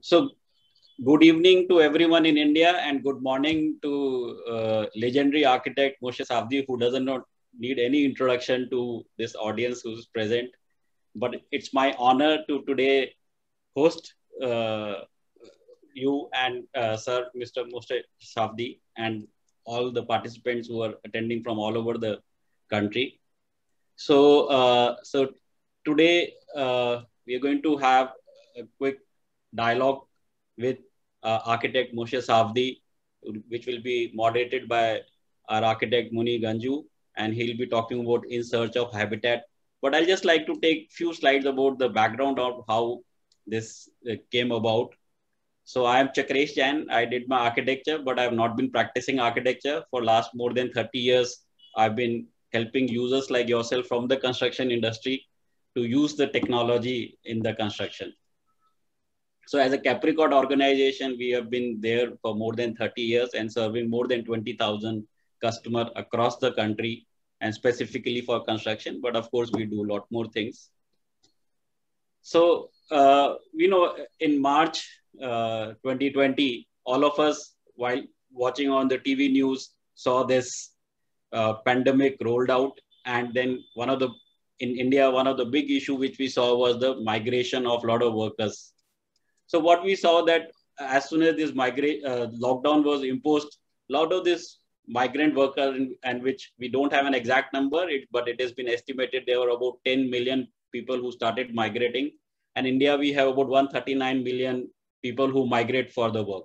So, good evening to everyone in India and good morning to uh, legendary architect Moshe Safdie, who doesn't not need any introduction to this audience who's present. But it's my honor to today host uh, you and uh, Sir Mr. Moshe Safdie and all the participants who are attending from all over the country. So, uh, so today uh, we are going to have a quick dialogue with uh, architect Moshe Safdie, which will be moderated by our architect Muni Ganju, and he'll be talking about In Search of Habitat. But I'll just like to take few slides about the background of how this uh, came about. So I am Chakresh Jain. I did my architecture, but I have not been practicing architecture for last more than 30 years. I've been helping users like yourself from the construction industry to use the technology in the construction. So as a Capricot organization, we have been there for more than 30 years and serving more than 20,000 customers across the country and specifically for construction. But of course, we do a lot more things. So, uh, you know, in March uh, 2020, all of us, while watching on the TV news, saw this uh, pandemic rolled out. And then one of the, in India, one of the big issue which we saw was the migration of a lot of workers. So what we saw that as soon as this migrate uh, lockdown was imposed, a lot of this migrant workers and which we don't have an exact number, it, but it has been estimated there were about 10 million people who started migrating. And India, we have about 139 million people who migrate for the work.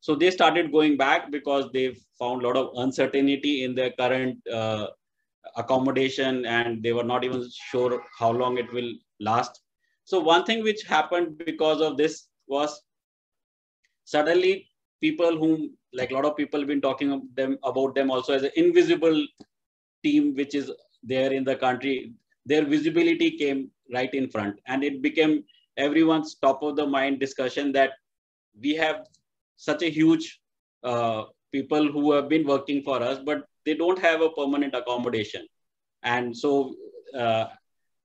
So they started going back because they found a lot of uncertainty in their current uh, accommodation and they were not even sure how long it will last. So one thing which happened because of this was suddenly people whom like a lot of people have been talking them about them also as an invisible team which is there in the country their visibility came right in front and it became everyone's top of the mind discussion that we have such a huge uh, people who have been working for us, but they don't have a permanent accommodation. And so, uh,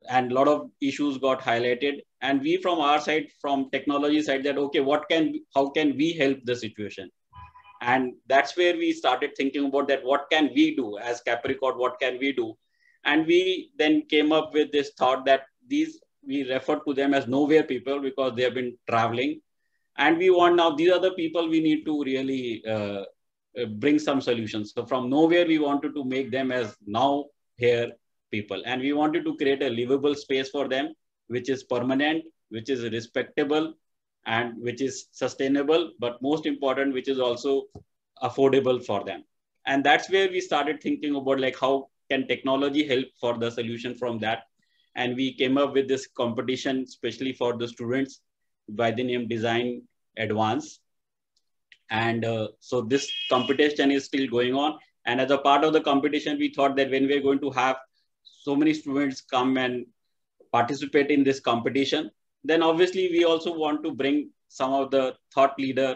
and a lot of issues got highlighted. And we from our side, from technology side, that okay, what can, how can we help the situation? And that's where we started thinking about that. What can we do as Capricot? What can we do? And we then came up with this thought that these we refer to them as nowhere people because they have been traveling and we want now these are the people we need to really uh, uh, bring some solutions so from nowhere we wanted to make them as now here people. And we wanted to create a livable space for them which is permanent which is respectable and which is sustainable but most important which is also affordable for them. And that's where we started thinking about like how can technology help for the solution from that? And we came up with this competition especially for the students by the name design advance. And uh, so this competition is still going on. And as a part of the competition we thought that when we're going to have so many students come and participate in this competition then obviously we also want to bring some of the thought leader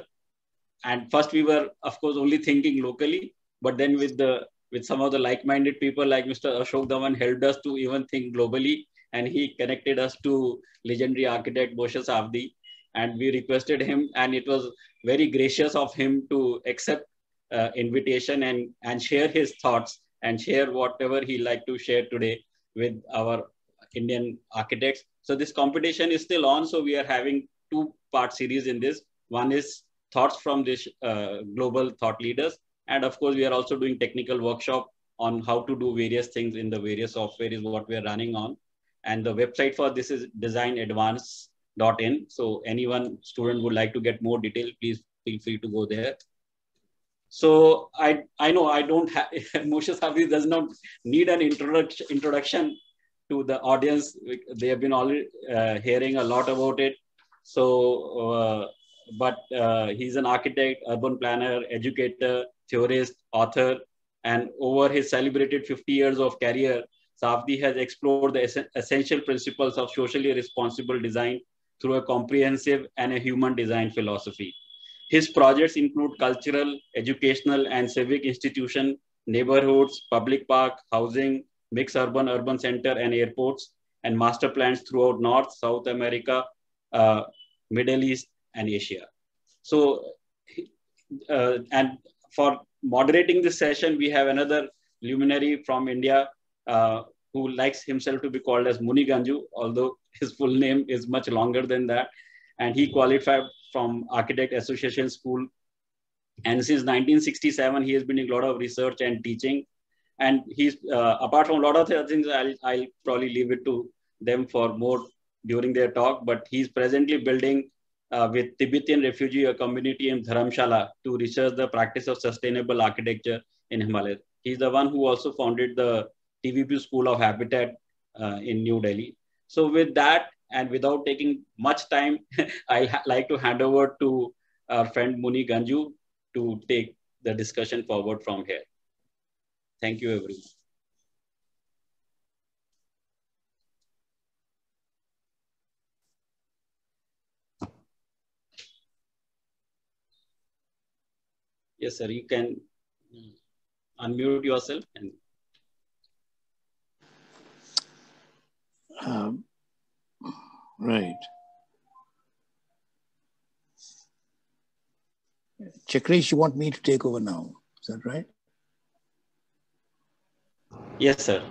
and first we were of course only thinking locally but then with the with some of the like-minded people like Mr. Ashok Dhawan helped us to even think globally and he connected us to legendary architect Moshe Safdie and we requested him and it was very gracious of him to accept uh, invitation and, and share his thoughts and share whatever he like to share today with our Indian architects. So this competition is still on. So we are having two part series in this. One is thoughts from this uh, global thought leaders and of course, we are also doing technical workshop on how to do various things in the various software is what we are running on. And the website for this is designaddvance.in. So anyone student would like to get more detail, please feel free to go there. So I, I know I don't have, Moshe Safdie does not need an introduction, introduction to the audience. They have been already uh, hearing a lot about it. So, uh, but uh, he's an architect, urban planner, educator, theorist, author, and over his celebrated 50 years of career, Safdie has explored the es essential principles of socially responsible design through a comprehensive and a human design philosophy. His projects include cultural, educational, and civic institution, neighborhoods, public park, housing, mixed urban, urban center, and airports, and master plans throughout North, South America, uh, Middle East, and Asia. So, uh, and for moderating this session, we have another luminary from India uh, who likes himself to be called as Muni Ganju, although his full name is much longer than that. And he qualified from Architect Association School. And since 1967, he has been doing a lot of research and teaching. And he's, uh, apart from a lot of other things, I'll, I'll probably leave it to them for more during their talk, but he's presently building uh, with Tibetan refugee community in Dharamshala to research the practice of sustainable architecture in Himalayas. He's the one who also founded the TVB School of Habitat uh, in New Delhi. So with that, and without taking much time, I like to hand over to our friend Muni Ganju to take the discussion forward from here. Thank you, everyone. Yes, sir. You can unmute yourself and. Um, right. Chakresh, you want me to take over now? Is that right? Yes, sir.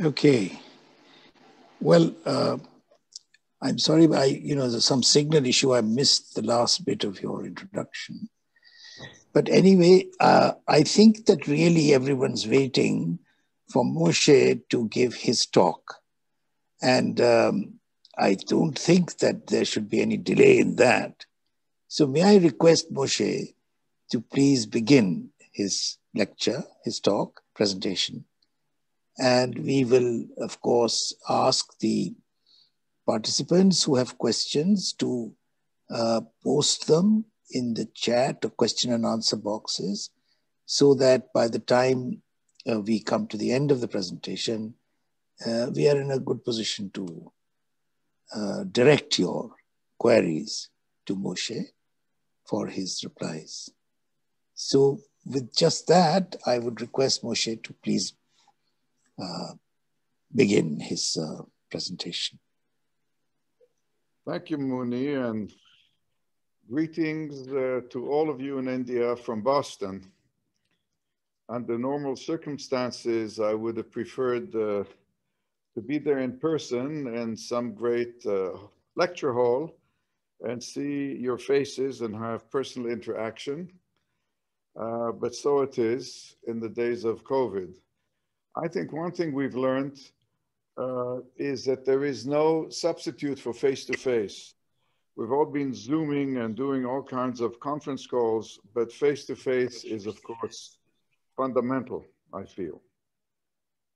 Okay. Well, uh, I'm sorry, I you know there's some signal issue. I missed the last bit of your introduction. But anyway, uh, I think that really everyone's waiting for Moshe to give his talk, and um, I don't think that there should be any delay in that. So may I request Moshe to please begin his lecture, his talk, presentation, and we will of course ask the participants who have questions to uh, post them in the chat or question and answer boxes so that by the time uh, we come to the end of the presentation, uh, we are in a good position to uh, direct your queries to Moshe for his replies. So with just that, I would request Moshe to please uh, begin his uh, presentation. Thank you, Muni, and greetings uh, to all of you in India from Boston. Under normal circumstances, I would have preferred uh, to be there in person in some great uh, lecture hall and see your faces and have personal interaction. Uh, but so it is in the days of COVID. I think one thing we've learned uh, is that there is no substitute for face-to-face. We've all been Zooming and doing all kinds of conference calls, but face-to-face is, of course, fundamental, I feel.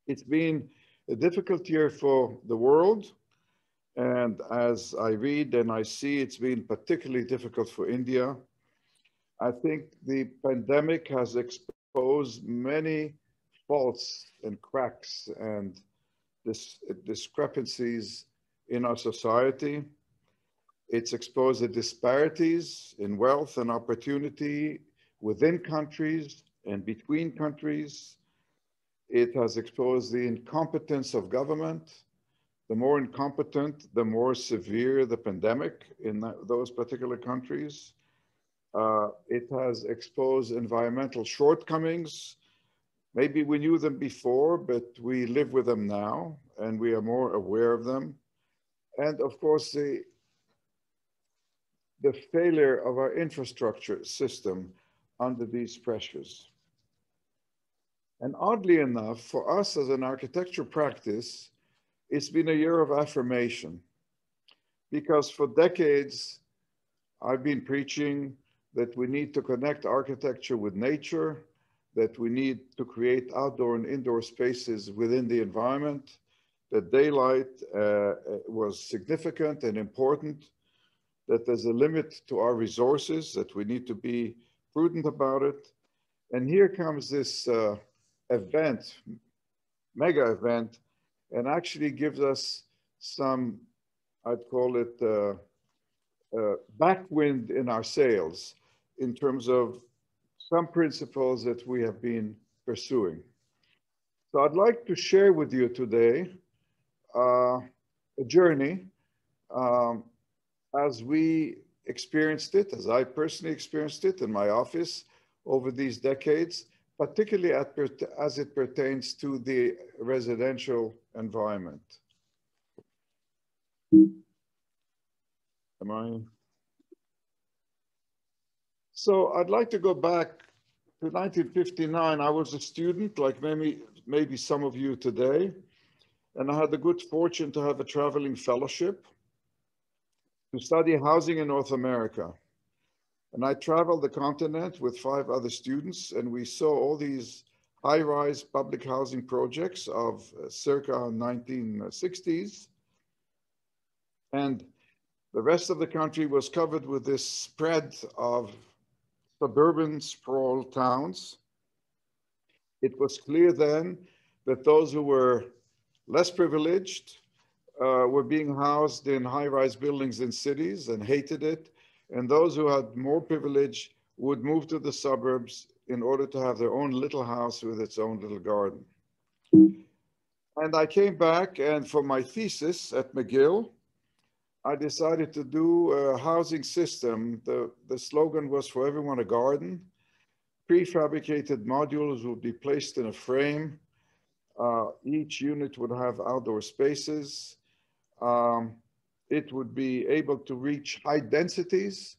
It's been a difficult year for the world. And as I read and I see, it's been particularly difficult for India. I think the pandemic has exposed many faults and cracks and dis discrepancies in our society. It's exposed the disparities in wealth and opportunity within countries and between countries. It has exposed the incompetence of government. The more incompetent, the more severe the pandemic in that, those particular countries. Uh, it has exposed environmental shortcomings Maybe we knew them before, but we live with them now and we are more aware of them. And of course, the, the failure of our infrastructure system under these pressures. And oddly enough, for us as an architecture practice, it's been a year of affirmation because for decades, I've been preaching that we need to connect architecture with nature, that we need to create outdoor and indoor spaces within the environment, that daylight uh, was significant and important, that there's a limit to our resources, that we need to be prudent about it. And here comes this uh, event, mega event, and actually gives us some, I'd call it uh, uh, backwind in our sails in terms of some principles that we have been pursuing. So I'd like to share with you today uh, a journey um, as we experienced it, as I personally experienced it in my office over these decades, particularly at, as it pertains to the residential environment. Am I? So I'd like to go back to 1959. I was a student, like maybe, maybe some of you today, and I had the good fortune to have a traveling fellowship to study housing in North America. And I traveled the continent with five other students, and we saw all these high-rise public housing projects of uh, circa 1960s. And the rest of the country was covered with this spread of suburban sprawl towns. It was clear then that those who were less privileged uh, were being housed in high-rise buildings in cities and hated it. And those who had more privilege would move to the suburbs in order to have their own little house with its own little garden. And I came back and for my thesis at McGill, I decided to do a housing system. The, the slogan was for everyone a garden. Prefabricated modules would be placed in a frame. Uh, each unit would have outdoor spaces um, it would be able to reach high densities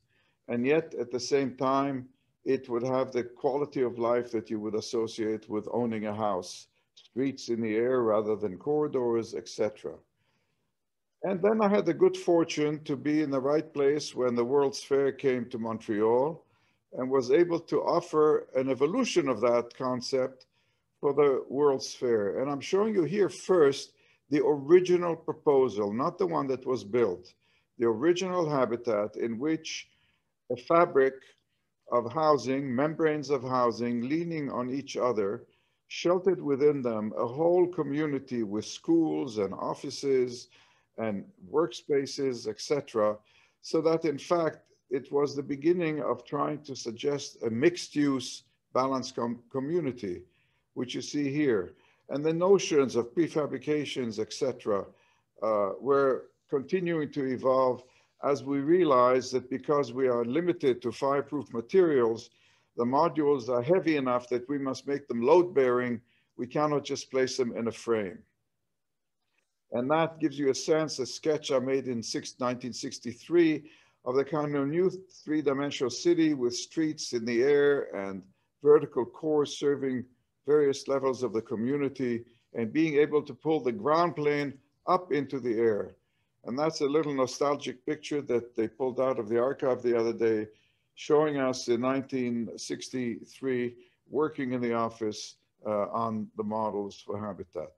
and yet at the same time, it would have the quality of life that you would associate with owning a house, streets in the air rather than corridors, etc. And then I had the good fortune to be in the right place when the World's Fair came to Montreal and was able to offer an evolution of that concept for the World's Fair. And I'm showing you here first the original proposal, not the one that was built, the original habitat in which a fabric of housing, membranes of housing leaning on each other, sheltered within them a whole community with schools and offices and workspaces, etc. So that in fact, it was the beginning of trying to suggest a mixed use balanced com community, which you see here and the notions of prefabrications, etc., uh, were continuing to evolve as we realize that because we are limited to fireproof materials, the modules are heavy enough that we must make them load bearing. We cannot just place them in a frame. And that gives you a sense, a sketch I made in 1963 of the kind of new three-dimensional city with streets in the air and vertical cores serving various levels of the community and being able to pull the ground plane up into the air. And that's a little nostalgic picture that they pulled out of the archive the other day, showing us in 1963 working in the office uh, on the models for habitat.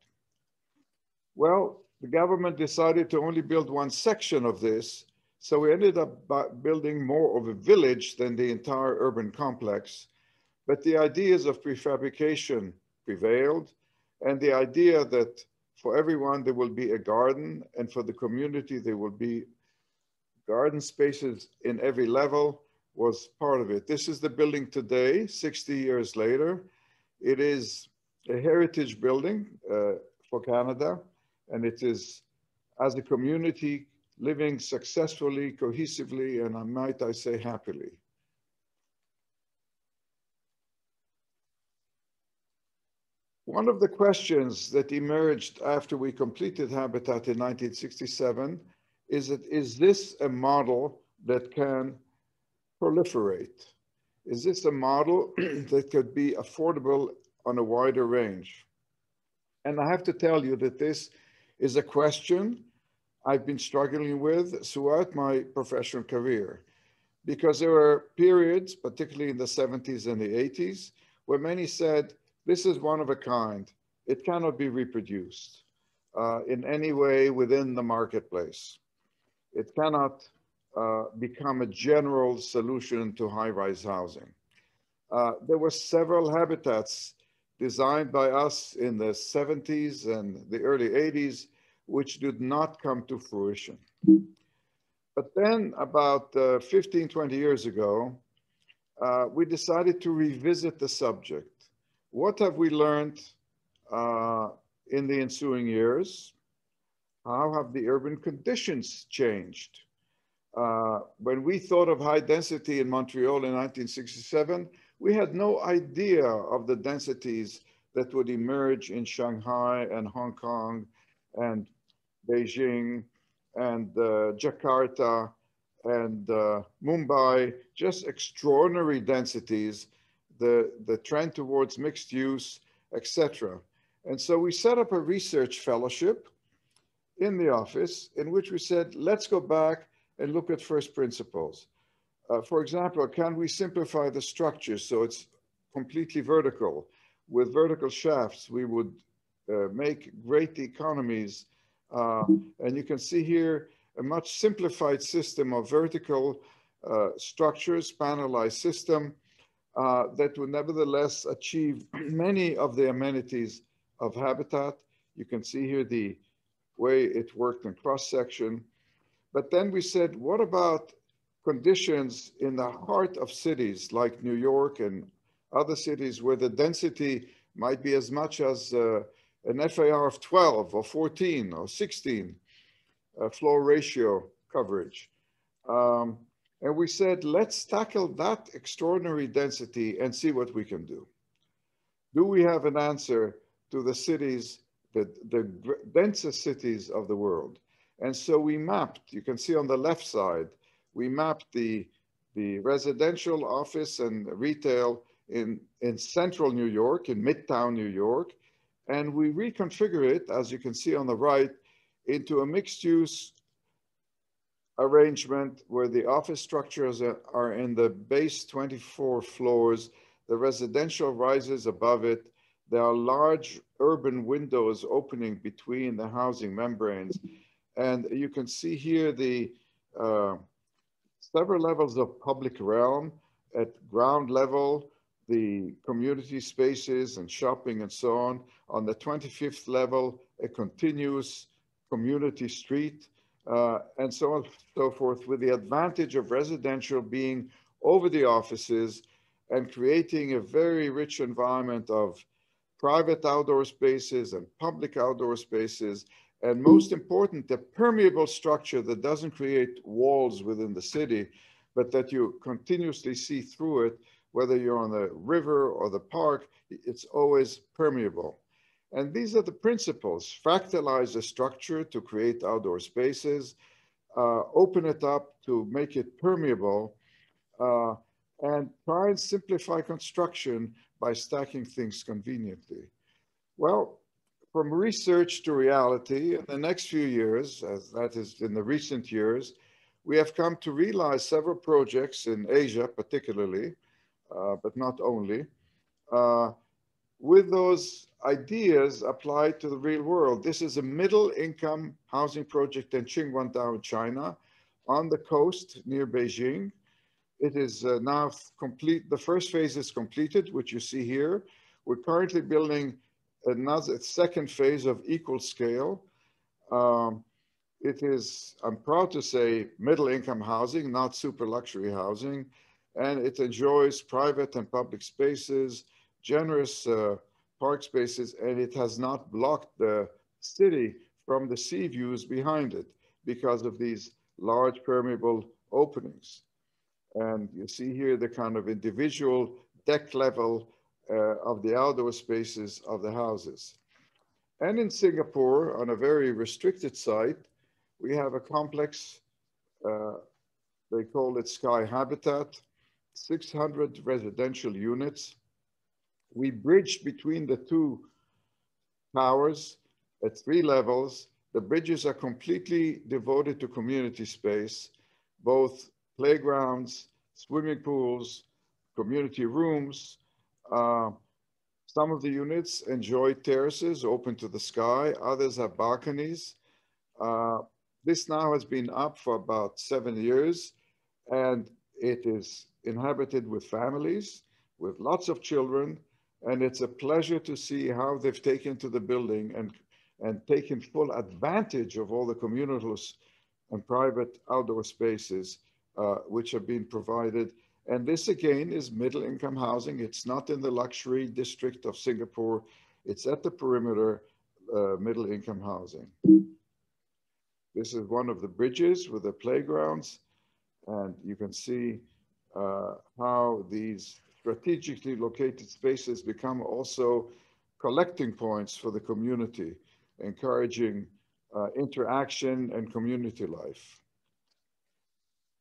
Well, the government decided to only build one section of this, so we ended up building more of a village than the entire urban complex. But the ideas of prefabrication prevailed, and the idea that for everyone there will be a garden, and for the community there will be garden spaces in every level was part of it. This is the building today, 60 years later. It is a heritage building uh, for Canada, and it is, as a community, living successfully, cohesively, and I might I say happily. One of the questions that emerged after we completed Habitat in 1967 is that is this a model that can proliferate? Is this a model that could be affordable on a wider range? And I have to tell you that this is a question I've been struggling with throughout my professional career because there were periods, particularly in the 70s and the 80s, where many said, this is one of a kind. It cannot be reproduced uh, in any way within the marketplace. It cannot uh, become a general solution to high-rise housing. Uh, there were several habitats designed by us in the 70s and the early 80s, which did not come to fruition. But then about uh, 15, 20 years ago, uh, we decided to revisit the subject what have we learned uh, in the ensuing years? How have the urban conditions changed? Uh, when we thought of high density in Montreal in 1967, we had no idea of the densities that would emerge in Shanghai and Hong Kong and Beijing and uh, Jakarta and uh, Mumbai, just extraordinary densities, the, the trend towards mixed use, etc. And so we set up a research fellowship in the office in which we said, let's go back and look at first principles. Uh, for example, can we simplify the structure so it's completely vertical? With vertical shafts, we would uh, make great economies. Uh, and you can see here a much simplified system of vertical uh, structures, panelized system uh, that would nevertheless achieve many of the amenities of habitat. You can see here the way it worked in cross section. But then we said, what about conditions in the heart of cities like New York and other cities where the density might be as much as uh, an FAR of 12 or 14 or 16 uh, floor ratio coverage. Um, and we said, let's tackle that extraordinary density and see what we can do. Do we have an answer to the cities, the, the densest cities of the world? And so we mapped, you can see on the left side, we mapped the, the residential office and retail in, in central New York, in midtown New York, and we reconfigure it, as you can see on the right, into a mixed use arrangement where the office structures are in the base 24 floors, the residential rises above it. There are large urban windows opening between the housing membranes. And you can see here the uh, several levels of public realm at ground level, the community spaces and shopping and so on. On the 25th level, a continuous community street, uh, and so on and so forth, with the advantage of residential being over the offices and creating a very rich environment of private outdoor spaces and public outdoor spaces. And most important, a permeable structure that doesn't create walls within the city, but that you continuously see through it, whether you're on the river or the park, it's always permeable. And these are the principles. Fractalize the structure to create outdoor spaces, uh, open it up to make it permeable, uh, and try and simplify construction by stacking things conveniently. Well, from research to reality, in the next few years, as that is in the recent years, we have come to realize several projects in Asia particularly, uh, but not only, uh, with those ideas applied to the real world. This is a middle income housing project in Qinhuangdao, China, on the coast near Beijing. It is uh, now complete, the first phase is completed, which you see here. We're currently building another second phase of equal scale. Um, it is, I'm proud to say, middle income housing, not super luxury housing, and it enjoys private and public spaces, generous uh, park spaces, and it has not blocked the city from the sea views behind it because of these large permeable openings. And you see here the kind of individual deck level uh, of the outdoor spaces of the houses. And in Singapore, on a very restricted site, we have a complex, uh, they call it Sky Habitat, 600 residential units, we bridged between the two towers at three levels. The bridges are completely devoted to community space, both playgrounds, swimming pools, community rooms. Uh, some of the units enjoy terraces open to the sky. Others have balconies. Uh, this now has been up for about seven years and it is inhabited with families, with lots of children, and it's a pleasure to see how they've taken to the building and, and taken full advantage of all the communal and private outdoor spaces uh, which have been provided. And this again is middle income housing. It's not in the luxury district of Singapore. It's at the perimeter uh, middle income housing. This is one of the bridges with the playgrounds. And you can see uh, how these strategically located spaces become also collecting points for the community, encouraging uh, interaction and community life.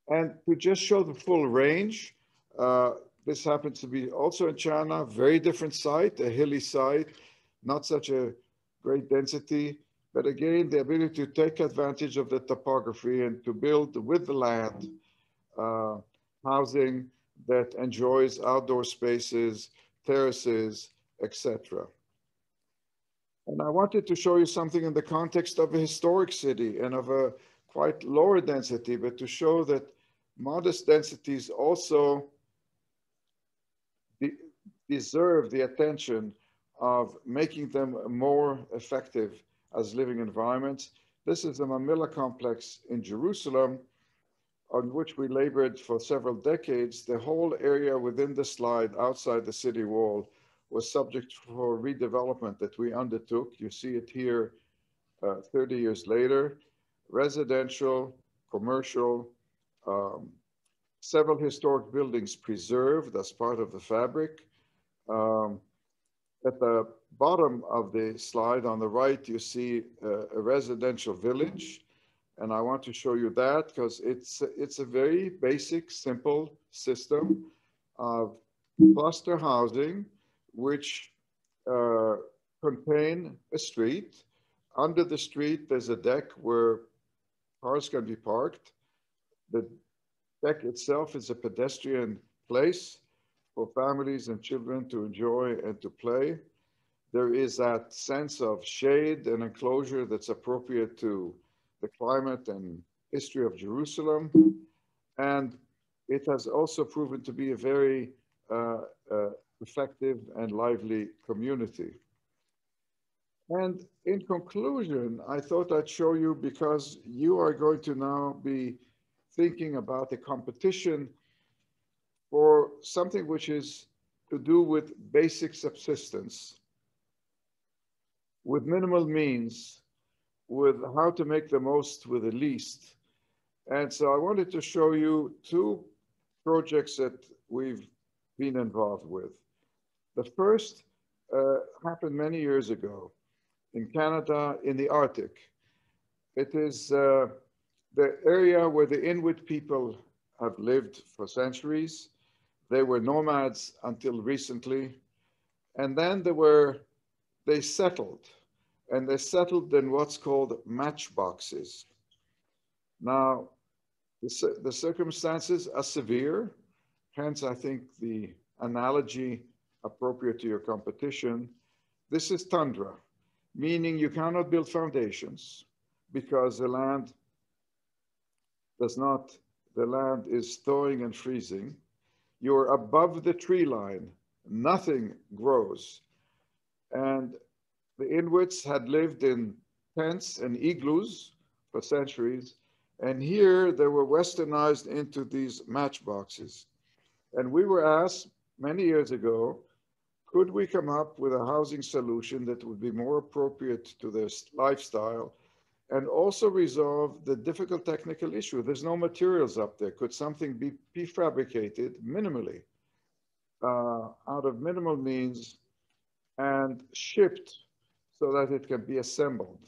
And to just show the full range, uh, this happens to be also in China, very different site, a hilly site, not such a great density, but again, the ability to take advantage of the topography and to build with the land uh, housing that enjoys outdoor spaces, terraces, etc. And I wanted to show you something in the context of a historic city and of a quite lower density, but to show that modest densities also de deserve the attention of making them more effective as living environments. This is the Mamilla complex in Jerusalem, on which we labored for several decades. The whole area within the slide outside the city wall was subject for redevelopment that we undertook. You see it here uh, 30 years later. Residential, commercial, um, several historic buildings preserved as part of the fabric. Um, at the bottom of the slide on the right, you see a, a residential village. And I want to show you that because it's, it's a very basic, simple system of cluster housing, which uh, contain a street. Under the street, there's a deck where cars can be parked. The deck itself is a pedestrian place for families and children to enjoy and to play. There is that sense of shade and enclosure that's appropriate to the climate and history of Jerusalem. And it has also proven to be a very uh, uh, effective and lively community. And in conclusion, I thought I'd show you because you are going to now be thinking about a competition for something which is to do with basic subsistence, with minimal means, with how to make the most with the least. And so I wanted to show you two projects that we've been involved with. The first uh, happened many years ago in Canada in the Arctic. It is uh, the area where the Inuit people have lived for centuries. They were nomads until recently. And then they were, they settled and they settled in what's called matchboxes. Now, the, the circumstances are severe. Hence, I think the analogy appropriate to your competition. This is tundra, meaning you cannot build foundations because the land does not, the land is thawing and freezing. You're above the tree line, nothing grows. And the Inuits had lived in tents and igloos for centuries. And here they were westernized into these matchboxes. And we were asked many years ago, could we come up with a housing solution that would be more appropriate to their lifestyle and also resolve the difficult technical issue. There's no materials up there. Could something be prefabricated minimally uh, out of minimal means and shipped so that it can be assembled?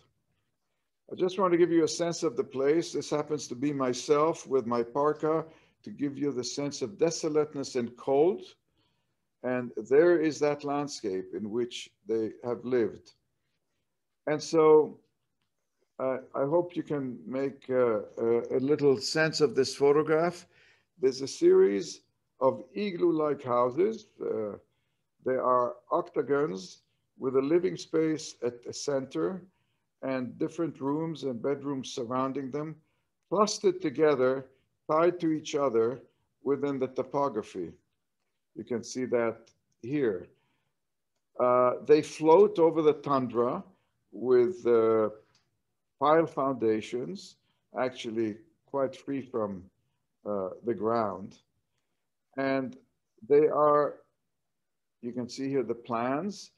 I just want to give you a sense of the place. This happens to be myself with my parka to give you the sense of desolateness and cold. And there is that landscape in which they have lived. And so uh, I hope you can make uh, a little sense of this photograph. There's a series of igloo-like houses. Uh, they are octagons with a living space at the center and different rooms and bedrooms surrounding them, clustered together, tied to each other within the topography. You can see that here. Uh, they float over the tundra with uh, pile foundations, actually quite free from uh, the ground. And they are, you can see here the plans,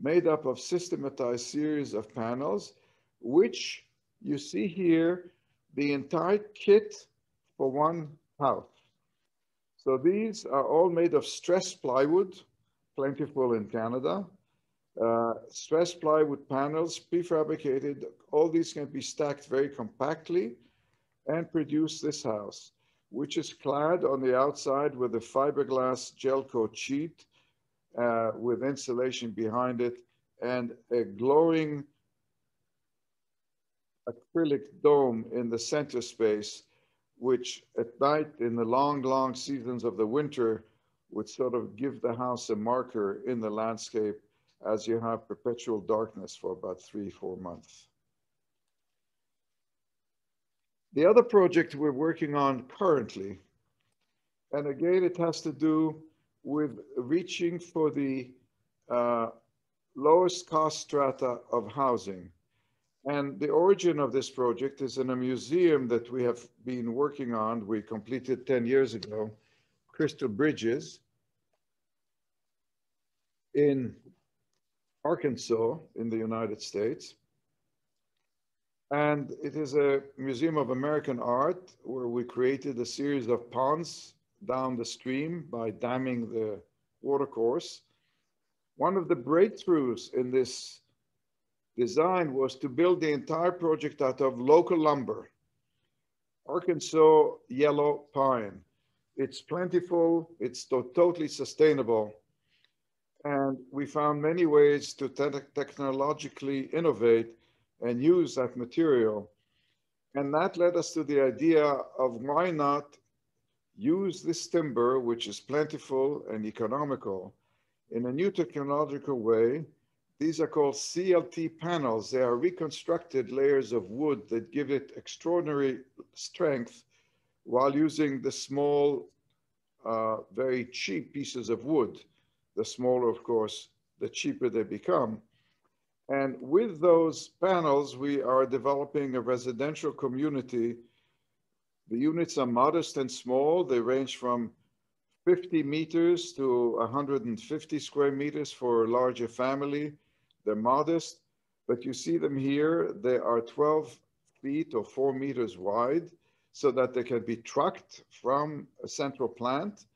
made up of systematized series of panels, which you see here, the entire kit for one house. So these are all made of stress plywood, plentiful in Canada. Uh, stress plywood panels, prefabricated, all these can be stacked very compactly and produce this house, which is clad on the outside with a fiberglass gel coat sheet uh, with insulation behind it and a glowing acrylic dome in the center space, which at night in the long, long seasons of the winter would sort of give the house a marker in the landscape as you have perpetual darkness for about three, four months. The other project we're working on currently, and again, it has to do with reaching for the uh, lowest cost strata of housing. And the origin of this project is in a museum that we have been working on. We completed 10 years ago, Crystal Bridges in Arkansas in the United States. And it is a museum of American art where we created a series of ponds down the stream by damming the watercourse. One of the breakthroughs in this design was to build the entire project out of local lumber, Arkansas yellow pine. It's plentiful, it's to totally sustainable, and we found many ways to te technologically innovate and use that material. And that led us to the idea of why not use this timber, which is plentiful and economical, in a new technological way. These are called CLT panels. They are reconstructed layers of wood that give it extraordinary strength while using the small, uh, very cheap pieces of wood the smaller, of course, the cheaper they become. And with those panels, we are developing a residential community. The units are modest and small. They range from 50 meters to 150 square meters for a larger family. They're modest, but you see them here. They are 12 feet or four meters wide so that they can be trucked from a central plant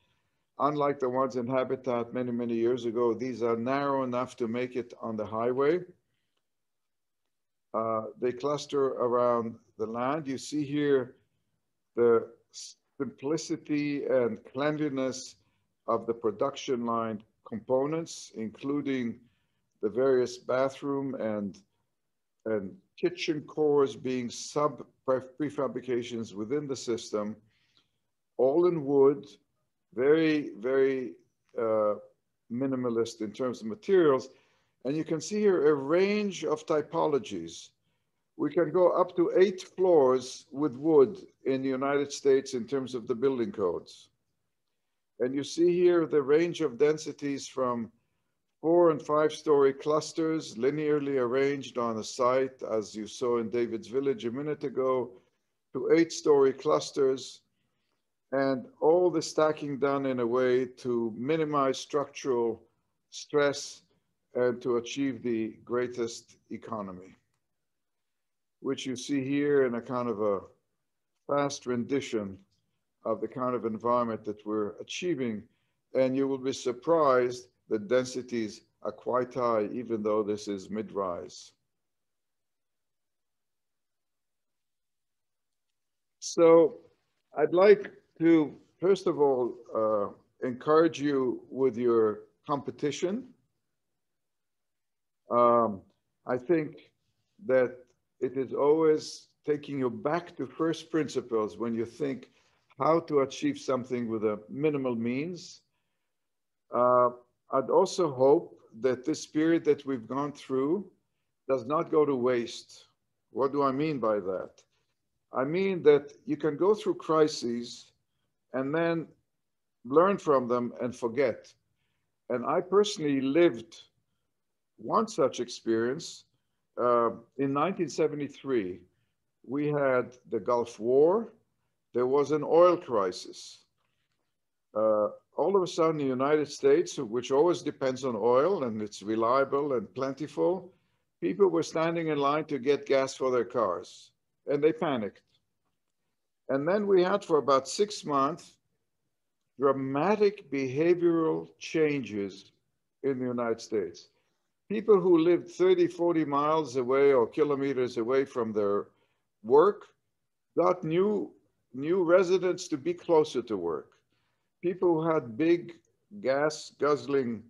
Unlike the ones in Habitat many, many years ago, these are narrow enough to make it on the highway. Uh, they cluster around the land. You see here the simplicity and cleanliness of the production line components, including the various bathroom and, and kitchen cores being sub prefabrications within the system, all in wood, very, very uh, minimalist in terms of materials. And you can see here a range of typologies. We can go up to eight floors with wood in the United States in terms of the building codes. And you see here the range of densities from four and five story clusters linearly arranged on a site, as you saw in David's Village a minute ago, to eight story clusters and all the stacking done in a way to minimize structural stress and to achieve the greatest economy, which you see here in a kind of a fast rendition of the kind of environment that we're achieving. And you will be surprised that densities are quite high, even though this is mid-rise. So I'd like to, first of all, uh, encourage you with your competition. Um, I think that it is always taking you back to first principles when you think how to achieve something with a minimal means. Uh, I'd also hope that this period that we've gone through does not go to waste. What do I mean by that? I mean that you can go through crises and then learn from them and forget. And I personally lived one such experience uh, in 1973. We had the Gulf War. There was an oil crisis. Uh, all of a sudden, the United States, which always depends on oil and it's reliable and plentiful, people were standing in line to get gas for their cars and they panicked. And then we had for about six months, dramatic behavioral changes in the United States. People who lived 30, 40 miles away or kilometers away from their work got new, new residents to be closer to work. People who had big gas guzzling,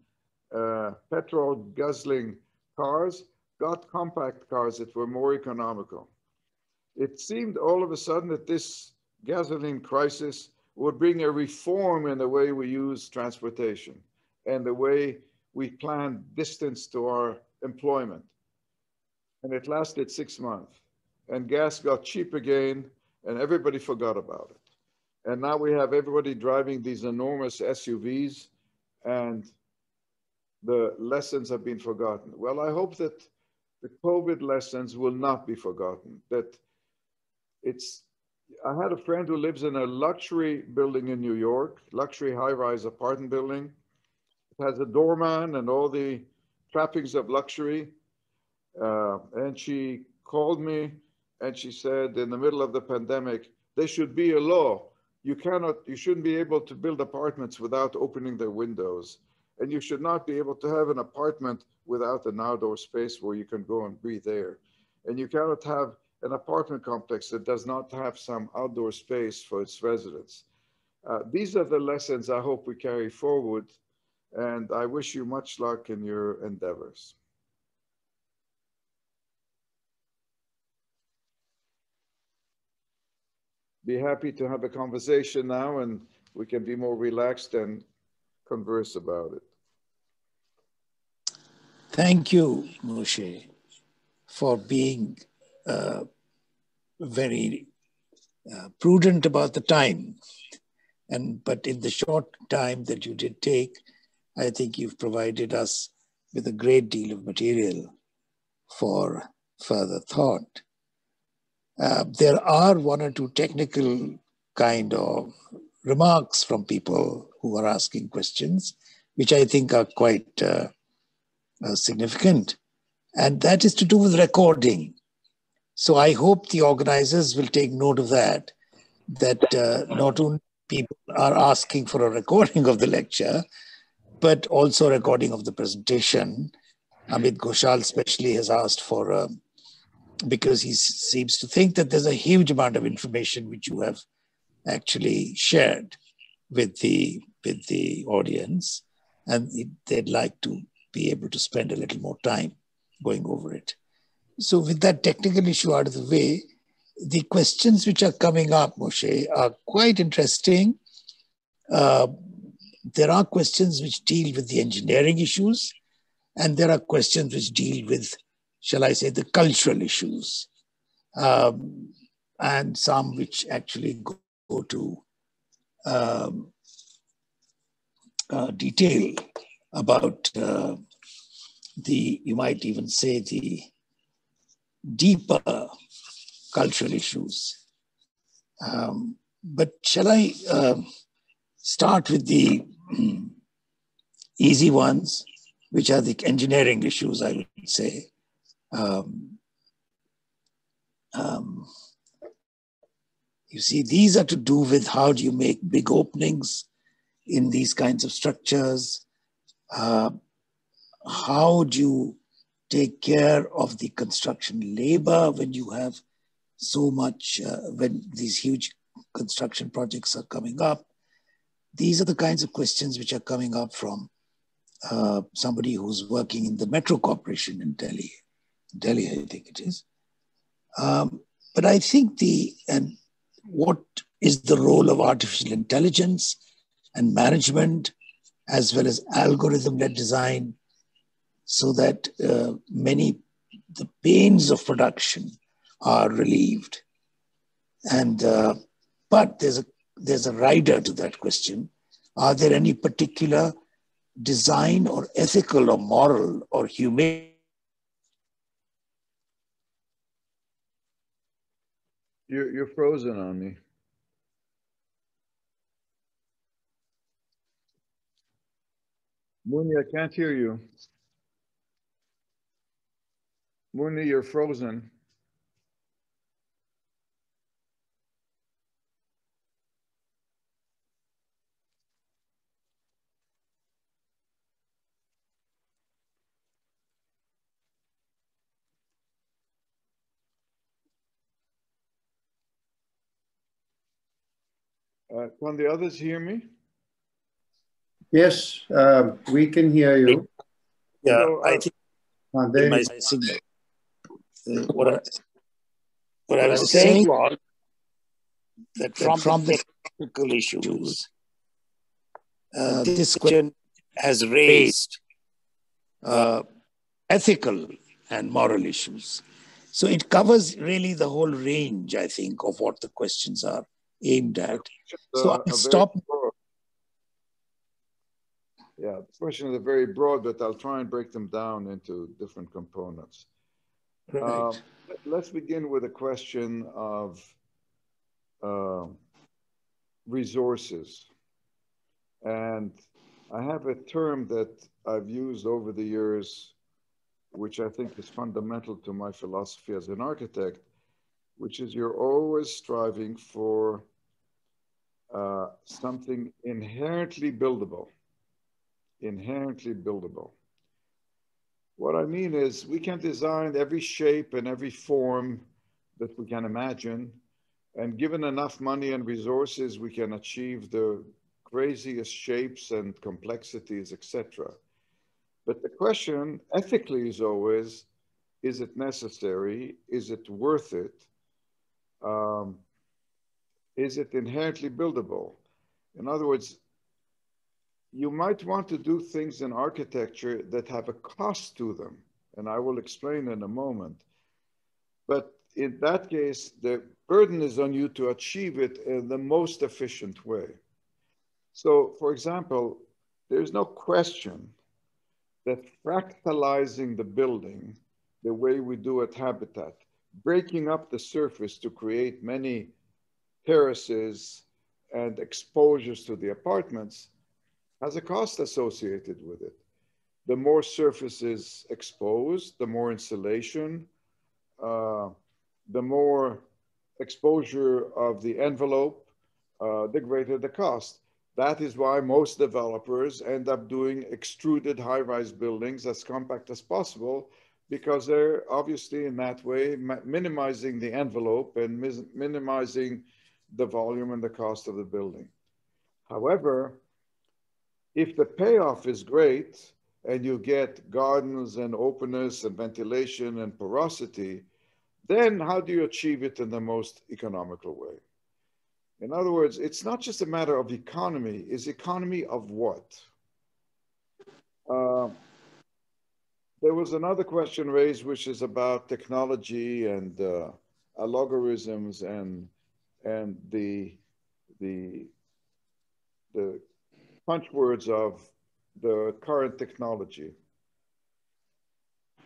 uh, petrol guzzling cars got compact cars that were more economical. It seemed all of a sudden that this gasoline crisis would bring a reform in the way we use transportation and the way we planned distance to our employment. And it lasted six months. And gas got cheap again, and everybody forgot about it. And now we have everybody driving these enormous SUVs, and the lessons have been forgotten. Well, I hope that the COVID lessons will not be forgotten, that it's I had a friend who lives in a luxury building in New York, luxury high-rise apartment building. Has a doorman and all the trappings of luxury. Uh, and she called me and she said, in the middle of the pandemic, there should be a law. You cannot, you shouldn't be able to build apartments without opening their windows. And you should not be able to have an apartment without an outdoor space where you can go and breathe air. And you cannot have an apartment complex that does not have some outdoor space for its residents. Uh, these are the lessons I hope we carry forward, and I wish you much luck in your endeavors. Be happy to have a conversation now, and we can be more relaxed and converse about it. Thank you, Moshe, for being uh, very uh, prudent about the time. And but in the short time that you did take, I think you've provided us with a great deal of material for further thought. Uh, there are one or two technical kind of remarks from people who are asking questions, which I think are quite uh, uh, significant. And that is to do with recording. So I hope the organizers will take note of that, that uh, not only people are asking for a recording of the lecture, but also recording of the presentation. Amit Ghoshal especially has asked for, um, because he seems to think that there's a huge amount of information which you have actually shared with the, with the audience, and they'd like to be able to spend a little more time going over it. So, with that technical issue out of the way, the questions which are coming up, Moshe, are quite interesting. Uh, there are questions which deal with the engineering issues, and there are questions which deal with, shall I say, the cultural issues, um, and some which actually go, go to um, uh, detail about uh, the, you might even say, the deeper cultural issues. Um, but shall I uh, start with the um, easy ones, which are the engineering issues, I would say. Um, um, you see, these are to do with how do you make big openings in these kinds of structures? Uh, how do you take care of the construction labor when you have so much, uh, when these huge construction projects are coming up. These are the kinds of questions which are coming up from uh, somebody who's working in the Metro Corporation in Delhi. Delhi, I think it is. Um, but I think the, and what is the role of artificial intelligence and management, as well as algorithm led design so that uh, many the pains of production are relieved. And uh, but there's a there's a rider to that question. Are there any particular design or ethical or moral or humane? You're, you're frozen on me. Mooney, I can't hear you. Mooney, you're frozen. Uh, can the others hear me? Yes, uh, we can hear you. Yeah, So, I uh, think Uh, there- my signal. Uh, what, I, what I was saying was that from, from the technical issues, uh, this question has raised uh, ethical and moral issues. So it covers really the whole range, I think, of what the questions are aimed at. So Uh, I'll stop. Yeah, the questions are very broad, but I'll try and break them down into different components. Right. Um, let- Let's begin with a question of um, resources. And I have a term that I've used over the years, which I think is fundamental to my philosophy as an architect, which is you're always striving for uh, something inherently buildable. Inherently buildable. What I mean is we can design every shape and every form that we can imagine. And given enough money and resources, we can achieve the craziest shapes and complexities, etc. But the question ethically is always, is it necessary? Is it worth it? Um, is it inherently buildable? In other words, you might want to do things in architecture that have a cost to them. And I will explain in a moment. But in that case, the burden is on you to achieve it in the most efficient way. So, for example, there's no question that fractalizing the building the way we do at Habitat, breaking up the surface to create many terraces and exposures to the apartments has a cost associated with it. The more surface is exposed, the more insulation, uh, the more exposure of the envelope, uh, the greater the cost. That is why most developers end up doing extruded high-rise buildings as compact as possible because they're obviously in that way minimizing the envelope and minimizing the volume and the cost of the building. However, if the payoff is great and you get gardens and openness and ventilation and porosity, then how do you achieve it in the most economical way? In other words, it's not just a matter of economy, it's economy of what? Uh, there was another question raised, which is about technology and uh, algorithms and and the the the punchwords of the current technology.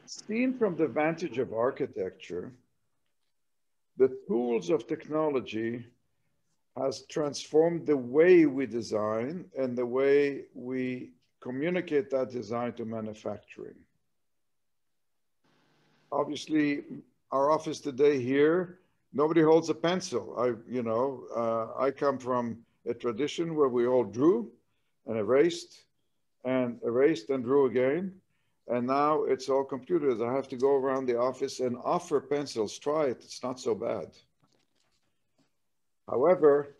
Seen from the vantage of architecture, the tools of technology has transformed the way we design and the way we communicate that design to manufacturing. Obviously, our office today here, nobody holds a pencil. I, you know, uh, I come from a tradition where we all drew and erased and erased and drew again. And now it's all computers. I have to go around the office and offer pencils. Try it. It's not so bad. However,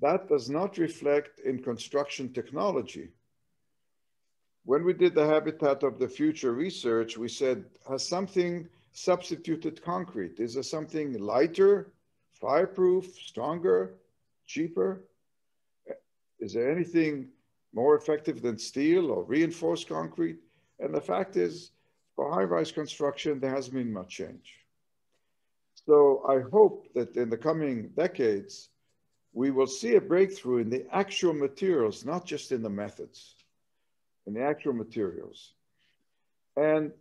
that does not reflect in construction technology. When we did the Habitat of the Future research, we said, has something substituted concrete? Is there something lighter, fireproof, stronger, cheaper? Is there anything more effective than steel or reinforced concrete? And the fact is, for high-rise construction, there hasn't been much change. So I hope that in the coming decades, we will see a breakthrough in the actual materials, not just in the methods, in the actual materials. And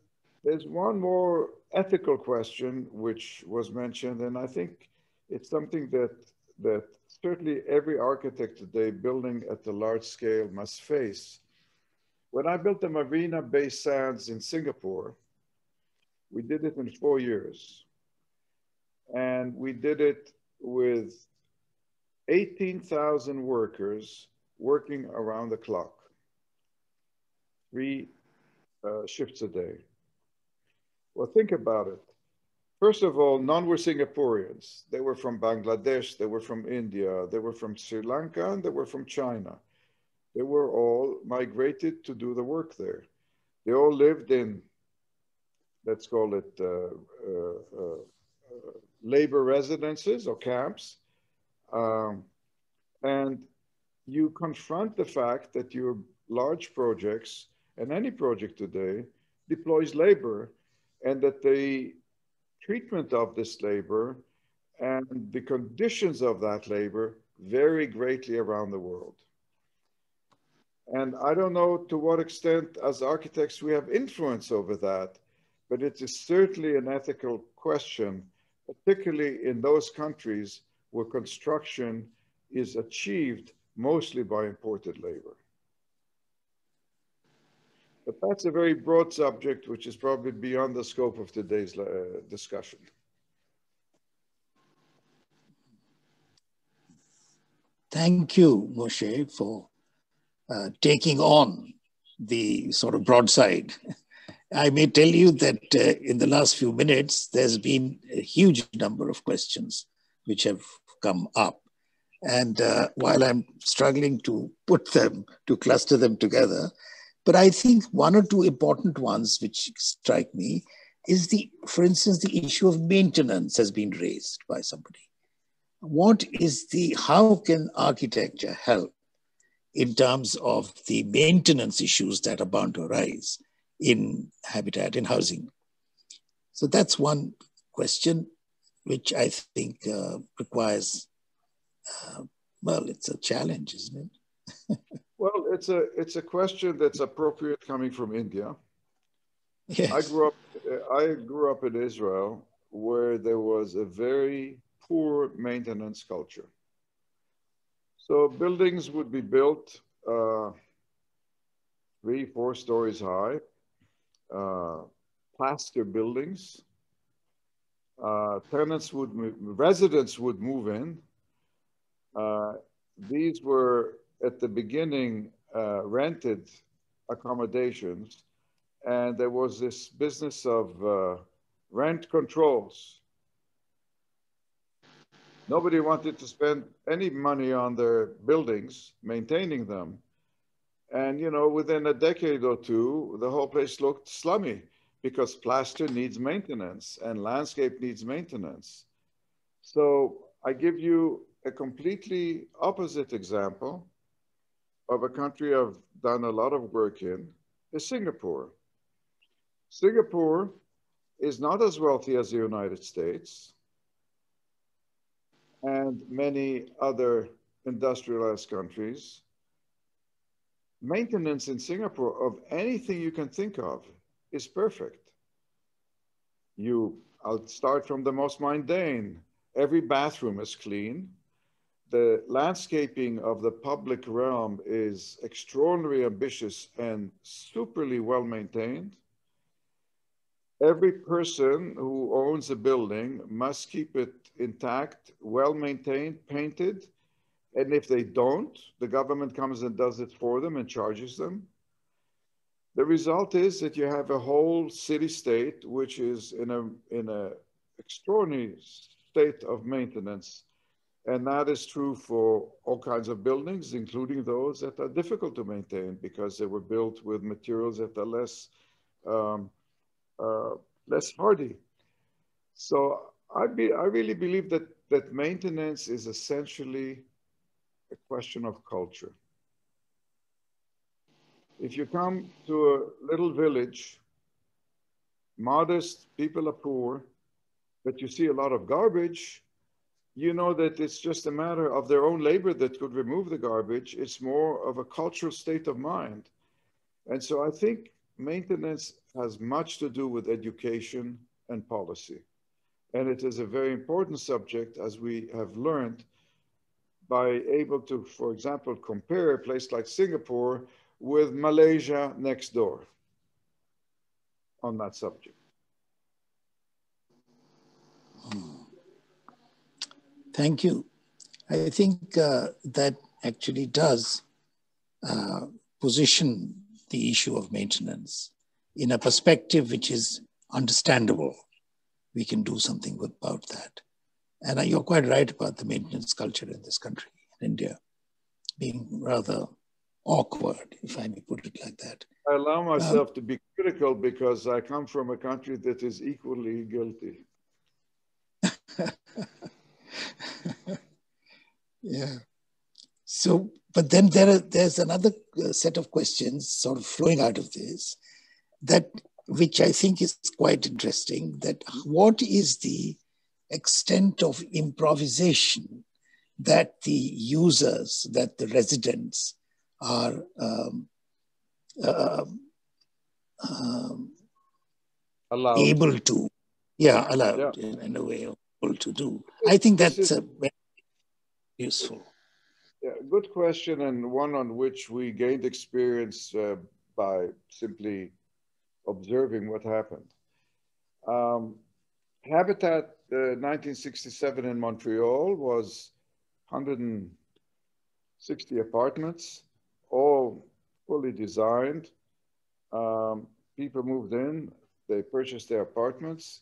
there's one more ethical question which was mentioned, and I think it's something that, that certainly every architect today building at the large scale must face. When I built the Marina Bay Sands in Singapore, we did it in four years. And we did it with 18,000 workers working around the clock, three uh, shifts a day. Well, think about it. First of all, none were Singaporeans. They were from Bangladesh, they were from India, they were from Sri Lanka, and they were from China. They were all migrated to do the work there. They all lived in, let's call it uh, uh, uh, labor residences or camps. Um, and you confront the fact that your large projects and any project today deploys labor and that the treatment of this labor and the conditions of that labor vary greatly around the world. And I don't know to what extent, as architects, we have influence over that, but it is certainly an ethical question, particularly in those countries where construction is achieved mostly by imported labor. But that's a very broad subject, which is probably beyond the scope of today's uh, discussion. Thank you, Moshe, for uh, taking on the sort of broadside. I may tell you that uh, in the last few minutes, there's been a huge number of questions which have come up. And uh, while I'm struggling to put them, to cluster them together, but I think one or two important ones which strike me is the, for instance, the issue of maintenance has been raised by somebody. What is the, how can architecture help in terms of the maintenance issues that are bound to arise in habitat, in housing? So that's one question which I think uh, requires, uh, well, it's a challenge, isn't it? Well, it's a it's a question that's appropriate coming from India. Yes. I grew up I grew up in Israel where there was a very poor maintenance culture. So buildings would be built uh, three, four stories high, uh, plaster buildings. Uh, tenants would, residents would move in. Uh, these were at the beginning uh, rented accommodations, and there was this business of uh, rent controls. Nobody wanted to spend any money on their buildings, maintaining them. And, you know, within a decade or two, the whole place looked slummy because plaster needs maintenance and landscape needs maintenance. So I give you a completely opposite example of a country I've done a lot of work in is Singapore. Singapore is not as wealthy as the United States and many other industrialized countries. Maintenance in Singapore of anything you can think of is perfect. You, I'll start from the most mundane. Every bathroom is clean the landscaping of the public realm is extraordinarily ambitious and superly well maintained. Every person who owns a building must keep it intact, well maintained, painted. And if they don't, the government comes and does it for them and charges them. The result is that you have a whole city state which is in a in a extraordinary state of maintenance and that is true for all kinds of buildings, including those that are difficult to maintain because they were built with materials that are less, um, uh, less hardy. So I, be, I really believe that, that maintenance is essentially a question of culture. If you come to a little village, modest, people are poor, but you see a lot of garbage, you know that it's just a matter of their own labor that could remove the garbage. It's more of a cultural state of mind. And so I think maintenance has much to do with education and policy. And it is a very important subject as we have learned by able to, for example, compare a place like Singapore with Malaysia next door on that subject. Thank you. I think uh, that actually does uh, position the issue of maintenance in a perspective which is understandable we can do something about that. And you're quite right about the maintenance culture in this country, in India, being rather awkward, if I may put it like that. I allow myself um, to be critical because I come from a country that is equally guilty. yeah. So, but then there are, there's another uh, set of questions sort of flowing out of this that which I think is quite interesting that what is the extent of improvisation that the users, that the residents are um, uh, um, allowed. able to, yeah, allowed yeah. In, in, a way, able to do. I think that's is, very useful. Yeah, good question, and one on which we gained experience uh, by simply observing what happened. Um, Habitat uh, 1967 in Montreal was 160 apartments, all fully designed. Um, people moved in, they purchased their apartments.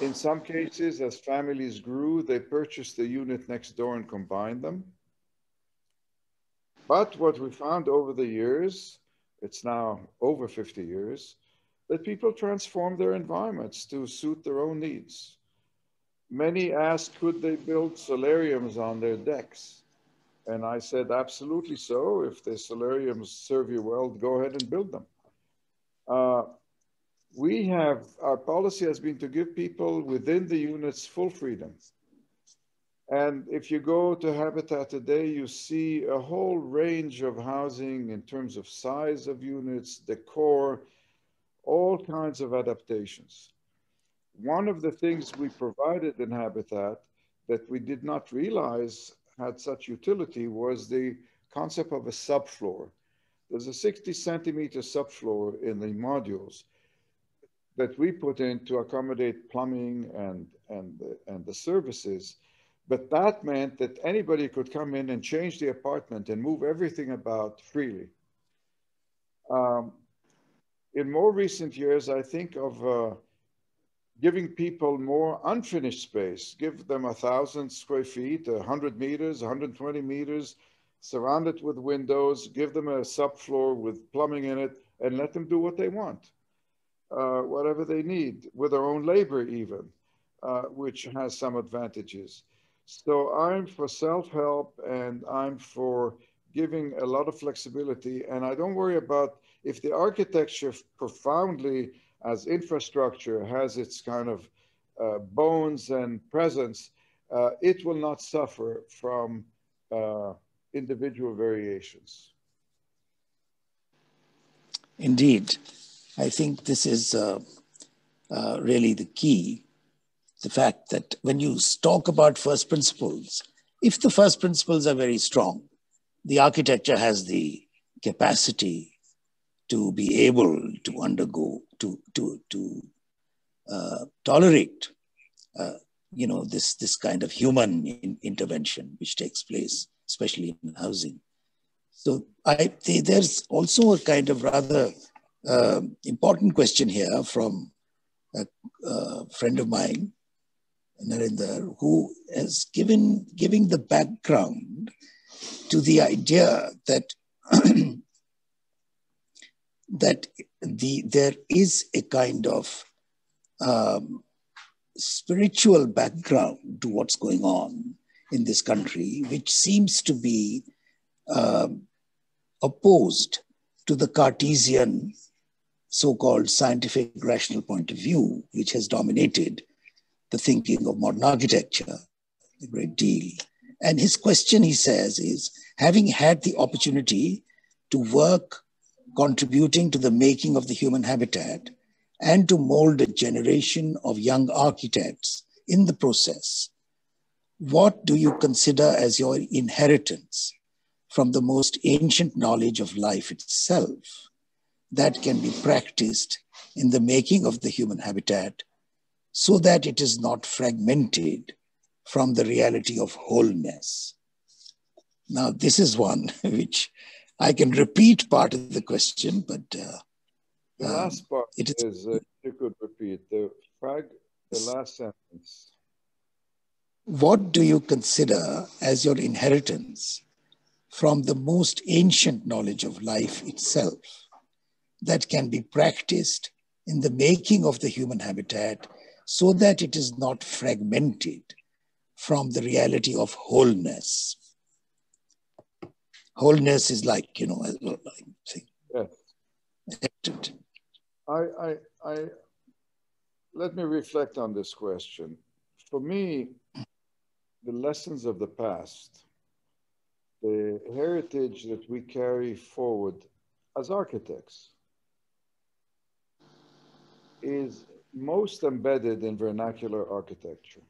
In some cases, as families grew, they purchased the unit next door and combined them. But what we found over the years, it's now over 50 years, that people transform their environments to suit their own needs. Many asked, could they build solariums on their decks? And I said, absolutely so. If the solariums serve you well, go ahead and build them. Uh, we have, our policy has been to give people within the units full freedom. And if you go to Habitat today, you see a whole range of housing in terms of size of units, decor, all kinds of adaptations. One of the things we provided in Habitat that we did not realize had such utility was the concept of a subfloor. There's a 60 centimeter subfloor in the modules that we put in to accommodate plumbing and, and, and the services. But that meant that anybody could come in and change the apartment and move everything about freely. Um, in more recent years, I think of uh, giving people more unfinished space, give them a thousand square feet, a hundred meters, 120 meters, surround it with windows, give them a subfloor with plumbing in it, and let them do what they want, uh, whatever they need, with their own labor even, uh, which has some advantages. So I'm for self-help and I'm for giving a lot of flexibility, and I don't worry about if the architecture profoundly as infrastructure has its kind of uh, bones and presence, uh, it will not suffer from uh, individual variations. Indeed. I think this is uh, uh, really the key. The fact that when you talk about first principles, if the first principles are very strong, the architecture has the capacity to be able to undergo, to, to, to uh, tolerate, uh, you know, this, this kind of human in, intervention which takes place, especially in housing. So I, there's also a kind of rather uh, important question here from a, a friend of mine, Narinder, who has given giving the background to the idea that that the there is a kind of um, spiritual background to what's going on in this country, which seems to be um, opposed to the Cartesian so-called scientific rational point of view, which has dominated the thinking of modern architecture a great deal. And his question, he says, is having had the opportunity to work contributing to the making of the human habitat and to mold a generation of young architects in the process, what do you consider as your inheritance from the most ancient knowledge of life itself that can be practiced in the making of the human habitat so that it is not fragmented from the reality of wholeness? Now, this is one which I can repeat part of the question, but uh, the last part it is, is uh, you could repeat the frag The last sentence. What do you consider as your inheritance from the most ancient knowledge of life itself that can be practiced in the making of the human habitat so that it is not fragmented from the reality of wholeness? Wholeness is like, you know, thing. Yes. I, I, I, let me reflect on this question. For me, the lessons of the past, the heritage that we carry forward as architects, is most embedded in vernacular architecture.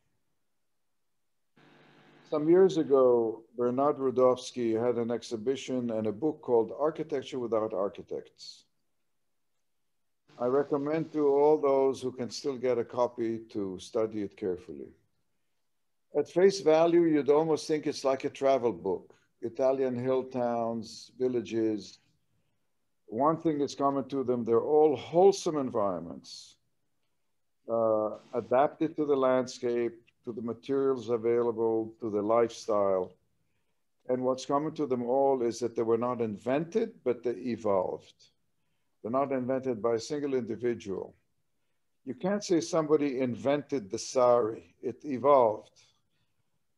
Some years ago, Bernard Rudofsky had an exhibition and a book called Architecture Without Architects. I recommend to all those who can still get a copy to study it carefully. At face value, you'd almost think it's like a travel book. Italian hill towns, villages. One thing that's common to them, they're all wholesome environments, uh, adapted to the landscape, to the materials available, to the lifestyle. And what's common to them all is that they were not invented, but they evolved. They're not invented by a single individual. You can't say somebody invented the sari, it evolved.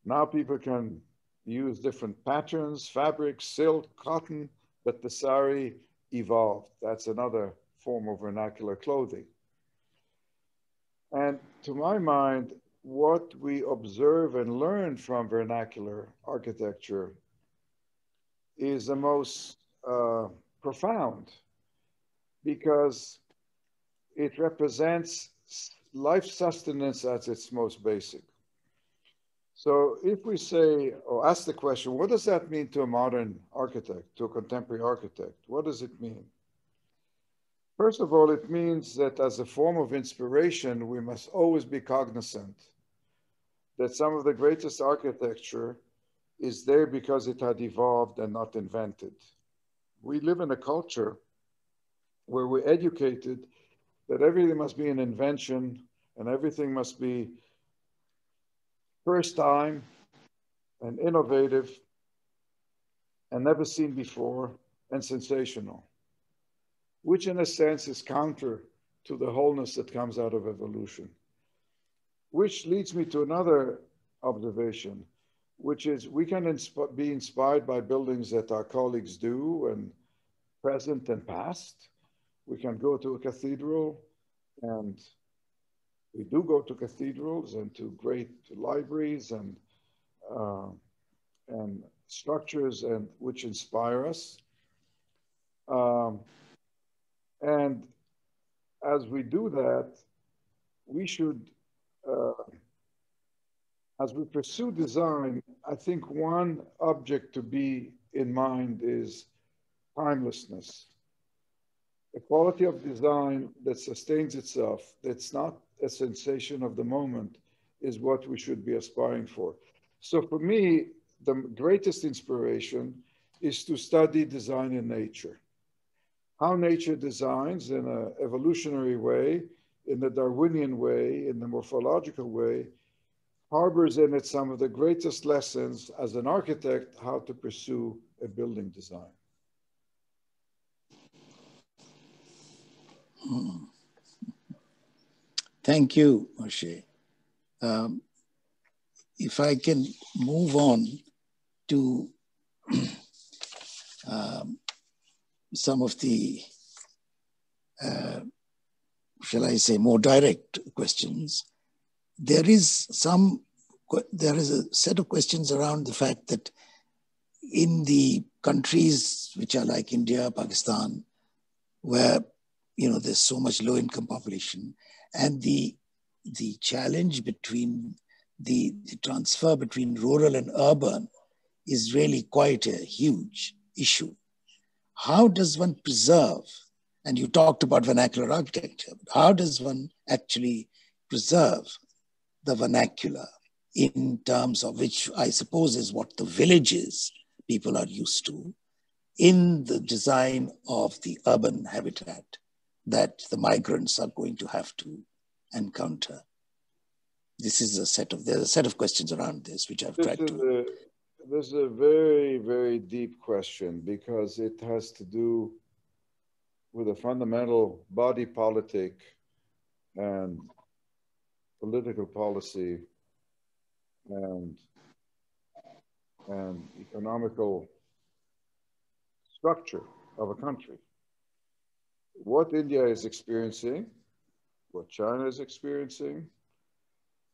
Now people can use different patterns, fabrics, silk, cotton, but the sari evolved. That's another form of vernacular clothing. And to my mind, what we observe and learn from vernacular architecture is the most uh, profound because it represents life sustenance at its most basic. So if we say, or ask the question, what does that mean to a modern architect, to a contemporary architect? What does it mean? First of all, it means that as a form of inspiration, we must always be cognizant that some of the greatest architecture is there because it had evolved and not invented. We live in a culture where we're educated that everything must be an invention and everything must be first time and innovative and never seen before and sensational, which in a sense is counter to the wholeness that comes out of evolution. Which leads me to another observation, which is we can insp be inspired by buildings that our colleagues do and present and past, we can go to a cathedral and we do go to cathedrals and to great libraries and uh, and structures and which inspire us. Um, and as we do that, we should, uh, as we pursue design, I think one object to be in mind is timelessness a quality of design that sustains itself, that's not a sensation of the moment, is what we should be aspiring for. So for me, the greatest inspiration is to study design in nature. How nature designs in an evolutionary way, in the Darwinian way, in the morphological way, harbors in it some of the greatest lessons as an architect how to pursue a building design. Hmm. Thank you, Moshe. Um, if I can move on to um, some of the, uh, shall I say, more direct questions, there is some, there is a set of questions around the fact that in the countries which are like India, Pakistan, where you know, there's so much low income population. And the, the challenge between the, the transfer between rural and urban is really quite a huge issue. How does one preserve, and you talked about vernacular architecture, how does one actually preserve the vernacular in terms of which I suppose is what the villages people are used to in the design of the urban habitat? That the migrants are going to have to encounter. this is a set of there's a set of questions around this which I've this tried to. A, this is a very very deep question because it has to do with a fundamental body politic and political policy and and economical structure of a country. What India is experiencing, what China is experiencing,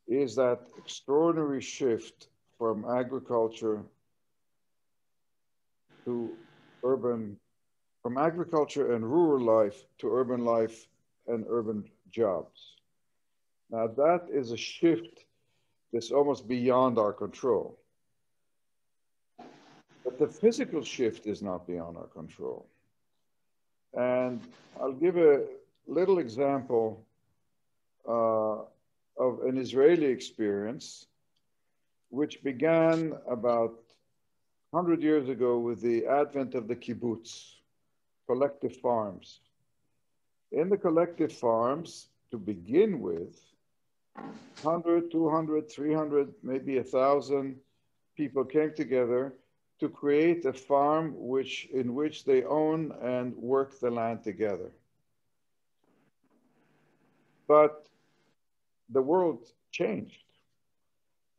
is that extraordinary shift from agriculture to urban, from agriculture and rural life to urban life and urban jobs. Now, that is a shift that's almost beyond our control. But the physical shift is not beyond our control. And I'll give a little example uh, of an Israeli experience, which began about 100 years ago with the advent of the kibbutz, collective farms. In the collective farms, to begin with, 100, 200, 300, maybe 1,000 people came together to create a farm which, in which they own and work the land together. But the world changed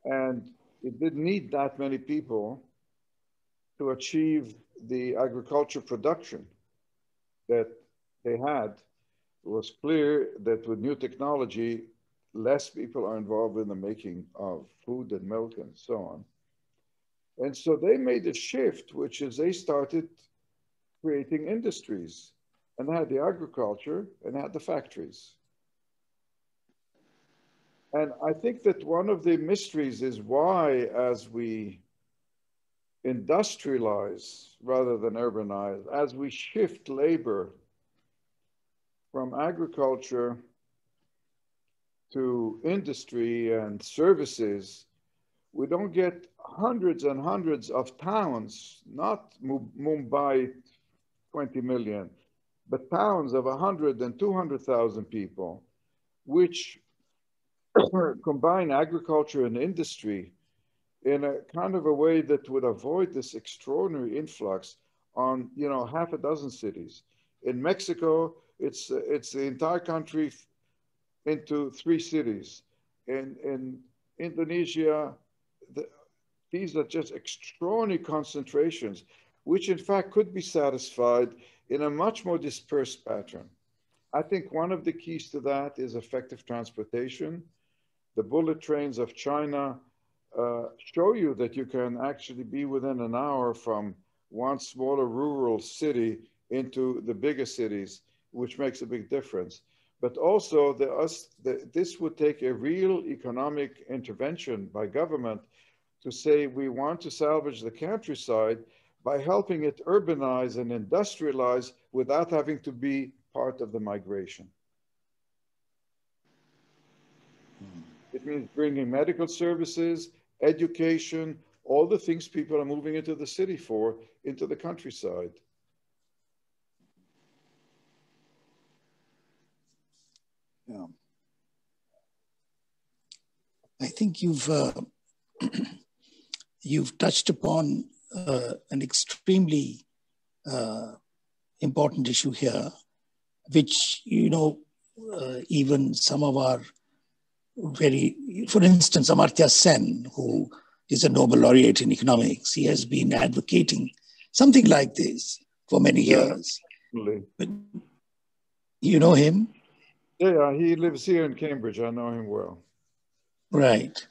and it didn't need that many people to achieve the agriculture production that they had. It was clear that with new technology, less people are involved in the making of food and milk and so on. And so they made a shift, which is they started creating industries and had the agriculture and had the factories. And I think that one of the mysteries is why, as we industrialize rather than urbanize, as we shift labor from agriculture to industry and services, we don't get hundreds and hundreds of towns, not Mumbai 20 million, but towns of 100 and 200,000 people, which combine agriculture and industry in a kind of a way that would avoid this extraordinary influx on, you know, half a dozen cities. In Mexico, it's, it's the entire country into three cities. In, in Indonesia, the, these are just extraordinary concentrations, which in fact could be satisfied in a much more dispersed pattern. I think one of the keys to that is effective transportation. The bullet trains of China uh, show you that you can actually be within an hour from one smaller rural city into the bigger cities, which makes a big difference. But also, the, us, the, this would take a real economic intervention by government to say we want to salvage the countryside by helping it urbanize and industrialize without having to be part of the migration. It means bringing medical services, education, all the things people are moving into the city for, into the countryside. Yeah. I think you've uh, you've touched upon uh, an extremely uh, important issue here, which, you know, uh, even some of our very, for instance, Amartya Sen, who is a Nobel laureate in economics, he has been advocating something like this for many years. But you know him? Yeah, he lives here in Cambridge. I know him well. Right.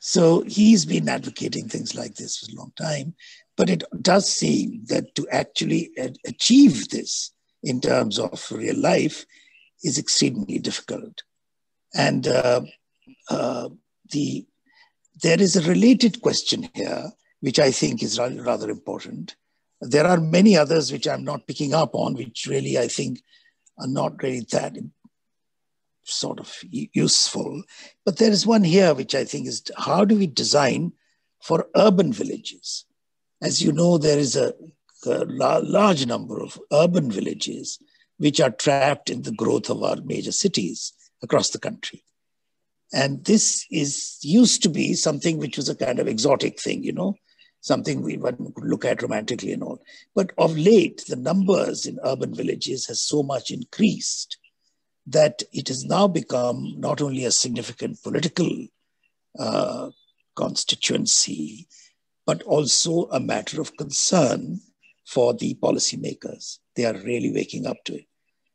So he's been advocating things like this for a long time. But it does seem that to actually achieve this in terms of real life is extremely difficult. And uh, uh, the there is a related question here, which I think is rather important. There are many others which I'm not picking up on, which really I think are not really that sort of useful. But there is one here which I think is how do we design for urban villages? As you know, there is a, a large number of urban villages which are trapped in the growth of our major cities across the country. And this is used to be something which was a kind of exotic thing, you know, something we one could look at romantically and all. But of late, the numbers in urban villages has so much increased that it has now become not only a significant political uh, constituency, but also a matter of concern for the policymakers. They are really waking up to it.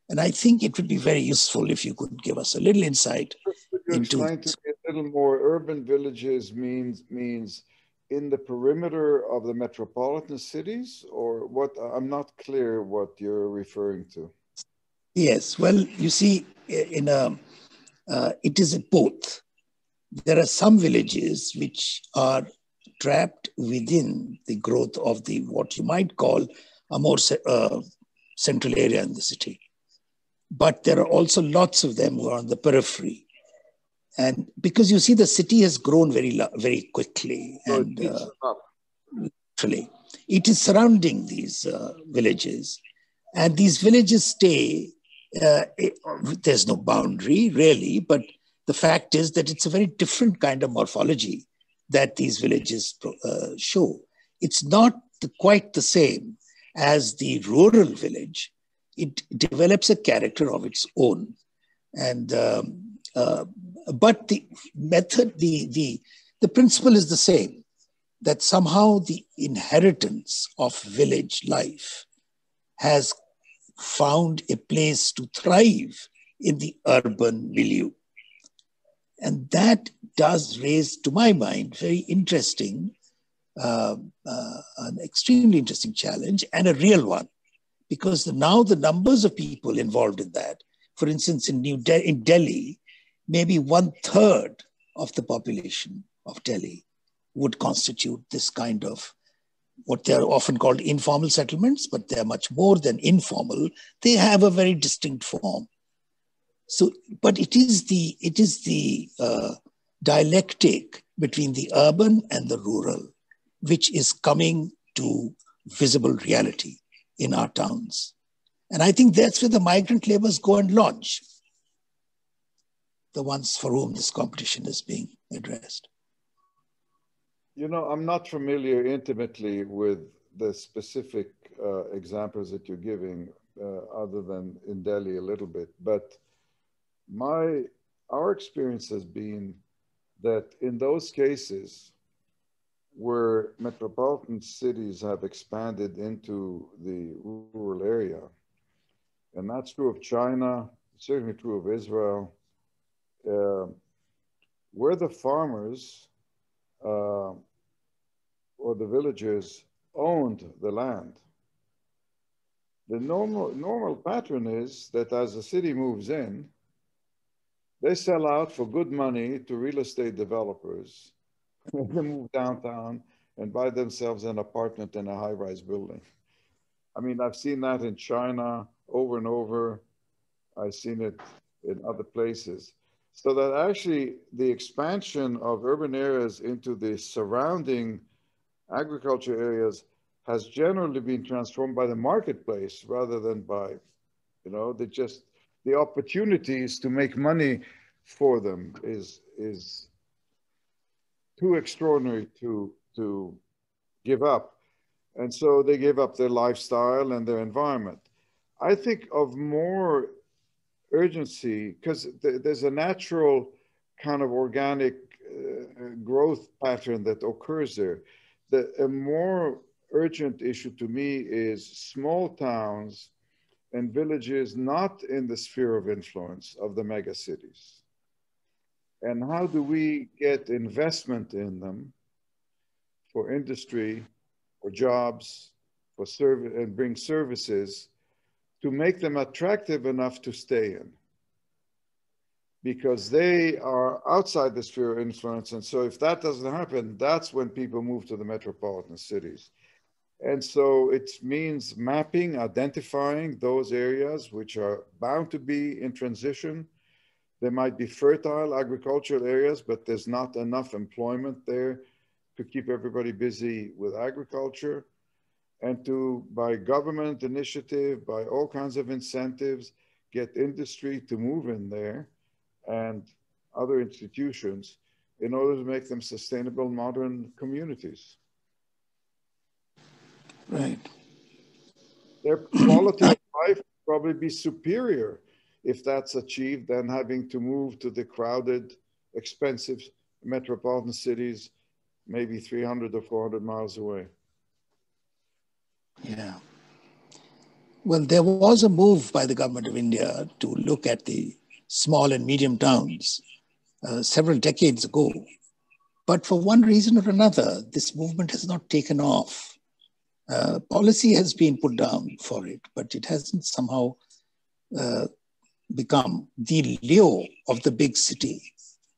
And I think it would be very useful if you could give us a little insight into explain to me a little more. Urban villages means means in the perimeter of the metropolitan cities, or what? I'm not clear what you're referring to. Yes, well, you see, in a, uh, it is both. There are some villages which are trapped within the growth of the what you might call a more uh, central area in the city. But there are also lots of them who are on the periphery. And because you see, the city has grown very, very quickly. And uh, literally, it is surrounding these uh, villages. And these villages stay uh, it, there's no boundary really, but the fact is that it's a very different kind of morphology that these villages uh, show. It's not the, quite the same as the rural village. It develops a character of its own, and um, uh, but the method, the the the principle is the same. That somehow the inheritance of village life has found a place to thrive in the urban milieu. And that does raise, to my mind, very interesting, uh, uh, an extremely interesting challenge and a real one, because now the numbers of people involved in that, for instance, in New De- in Delhi, maybe one third of the population of Delhi would constitute this kind of what they are often called informal settlements, but they are much more than informal. They have a very distinct form. So, but it is the it is the uh, dialectic between the urban and the rural, which is coming to visible reality in our towns. And I think that's where the migrant laborers go and lodge, the ones for whom this competition is being addressed. You know, I'm not familiar intimately with the specific uh, examples that you're giving, uh, other than in Delhi a little bit. But my our experience has been that in those cases where metropolitan cities have expanded into the rural area, and that's true of China, certainly true of Israel, uh, where the farmers uh, or the villagers owned the land. The normal, normal pattern is that as the city moves in, they sell out for good money to real estate developers. they move downtown and buy themselves an apartment in a high rise building. I mean, I've seen that in China over and over. I've seen it in other places. So that actually the expansion of urban areas into the surrounding agriculture areas has generally been transformed by the marketplace rather than by, you know, the just the opportunities to make money for them is is too extraordinary to to give up. And so they give up their lifestyle and their environment. I think of more urgency because th there's a natural kind of organic uh, growth pattern that occurs there. The a more urgent issue to me is small towns and villages not in the sphere of influence of the megacities. And how do we get investment in them for industry, for jobs, for service, and bring services to make them attractive enough to stay in because they are outside the sphere of influence. And so if that doesn't happen, that's when people move to the metropolitan cities. And so it means mapping, identifying those areas which are bound to be in transition. There might be fertile agricultural areas, but there's not enough employment there to keep everybody busy with agriculture and to, by government initiative, by all kinds of incentives, get industry to move in there and other institutions in order to make them sustainable modern communities. Right. Their quality of life will probably be superior if that's achieved than having to move to the crowded, expensive metropolitan cities, maybe 300 or 400 miles away. Yeah. Well, there was a move by the government of India to look at the small and medium towns uh, several decades ago. But for one reason or another, this movement has not taken off. Uh, policy has been put down for it, but it hasn't somehow uh, become the lure of the big city.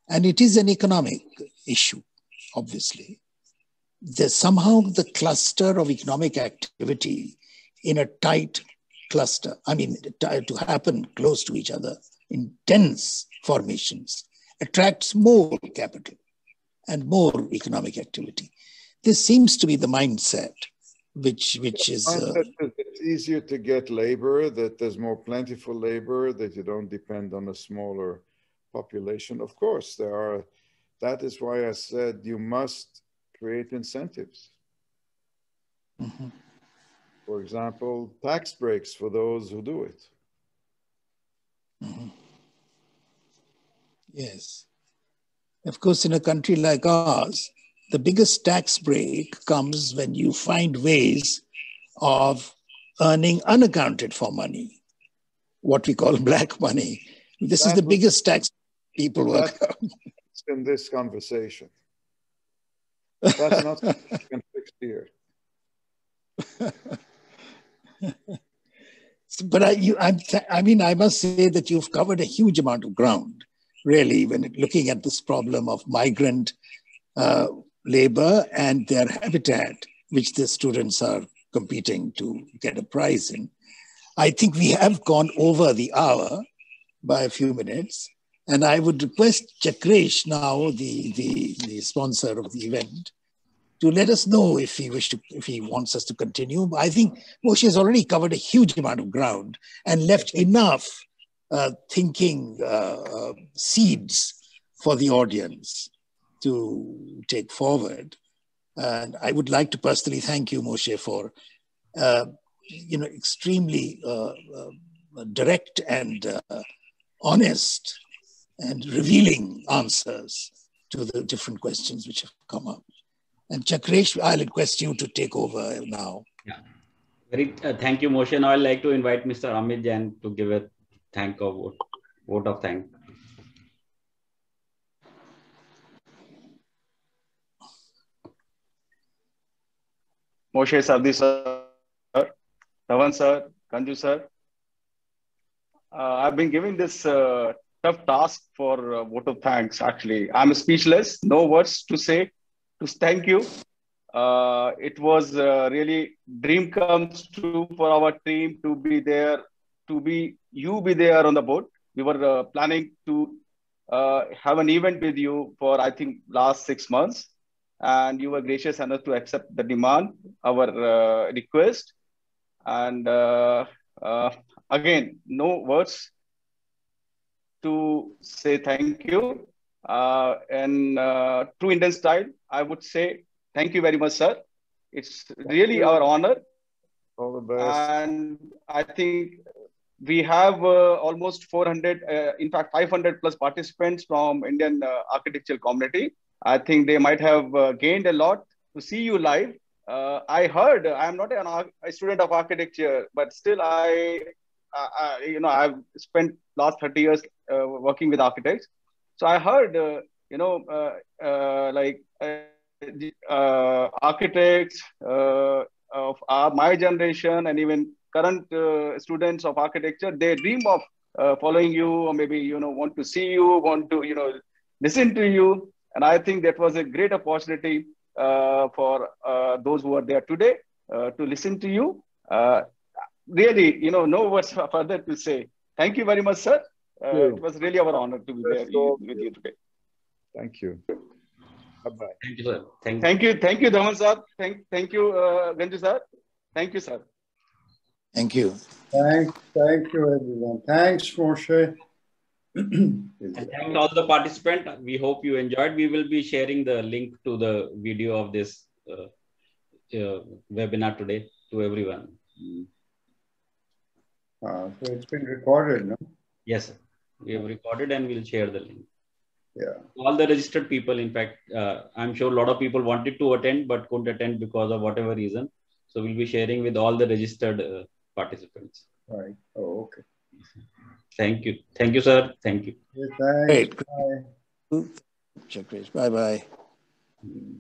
And it is an economic issue, obviously. There's somehow the cluster of economic activity in a tight cluster, I mean, to happen close to each other in dense formations, attracts more capital and more economic activity. This seems to be the mindset which which is uh, it's easier to get labor that there's more plentiful labor that you don't depend on a smaller population of course there are that is why i said you must create incentives mm-hmm. for example tax breaks for those who do it mm-hmm. yes of course in a country like ours the biggest tax break comes when you find ways of earning unaccounted for money, what we call black money. This that is the was, biggest tax people work in this conversation. That's not but I, you, i mean, I must say that you've covered a huge amount of ground, really, when looking at this problem of migrant uh, labor and their habitat, which the students are competing to get a prize in. I think we have gone over the hour by a few minutes. And I would request Chakresh now, the, the, the sponsor of the event, to let us know if he wish to, if he wants us to continue. I think Moshe has already covered a huge amount of ground and left enough uh, thinking uh, uh, seeds for the audience to take forward. And I would like to personally thank you, Moshe, for uh, you know extremely uh, uh, direct and honest and revealing answers to the different questions which have come up. And Chakresh, I'll request you to take over now. Yeah. Very uh, thank you, Moshe. Now I'd like to invite Mr. Amit Jain to give a thank of vote, vote of thanks. Moshe Safdie sir, Dhawan sir, Ganju sir. Uh, I've been giving this uh, tough task for uh, vote of thanks. Actually, I'm speechless. No words to say. To thank you. Uh, it was uh, really dream comes true for our team to be there, to be you be there on the boat. We were uh, planning to uh, have an event with you for I think last six months and you were gracious enough to accept the demand, our uh, request. And again, no words to say thank you. Uh, in uh, true Indian style, I would say thank you very much, sir. It's really our honor. All the best. And I think we have uh, almost 400, uh, in fact, 500 plus participants from Indian uh, architectural community. I think they might have uh, gained a lot to see you live. Uh, I heard I'm not an, a student of architecture, but still I, I, you know, I've spent last 30 years uh, working with architects. So I heard, uh, you know, uh, uh, like architects of our, my generation and even current students of architecture, they dream of following you or maybe, you know, want to see you, want to, you know, listen to you and I think that was a great opportunity uh, for uh, those who are there today uh, to listen to you. Uh, really, you know, no words further to say. Thank you very much, sir. Uh, it was really our honor to be there with you today. Thank you. Bye-bye. Thank you, sir. Thank, thank you. Thank you, Dhawan sir. Thank, thank you, uh, Ganju sir. Thank you, sir. Thank you. Thank, thank you, everyone. Thanks, Moshe. And thank all the participants. We hope you enjoyed. We will be sharing the link to the video of this uh, uh, webinar today to everyone. Uh, so it's been recorded, no? Yes, sir. we have recorded and we'll share the link. Yeah. All the registered people, in fact, uh, I'm sure a lot of people wanted to attend but couldn't attend because of whatever reason. So we'll be sharing with all the registered uh, participants. Right. Oh, okay. Thank you. Thank you, sir. Thank you. Yeah, thanks. Great. Bye. Check, Bye bye. Mm.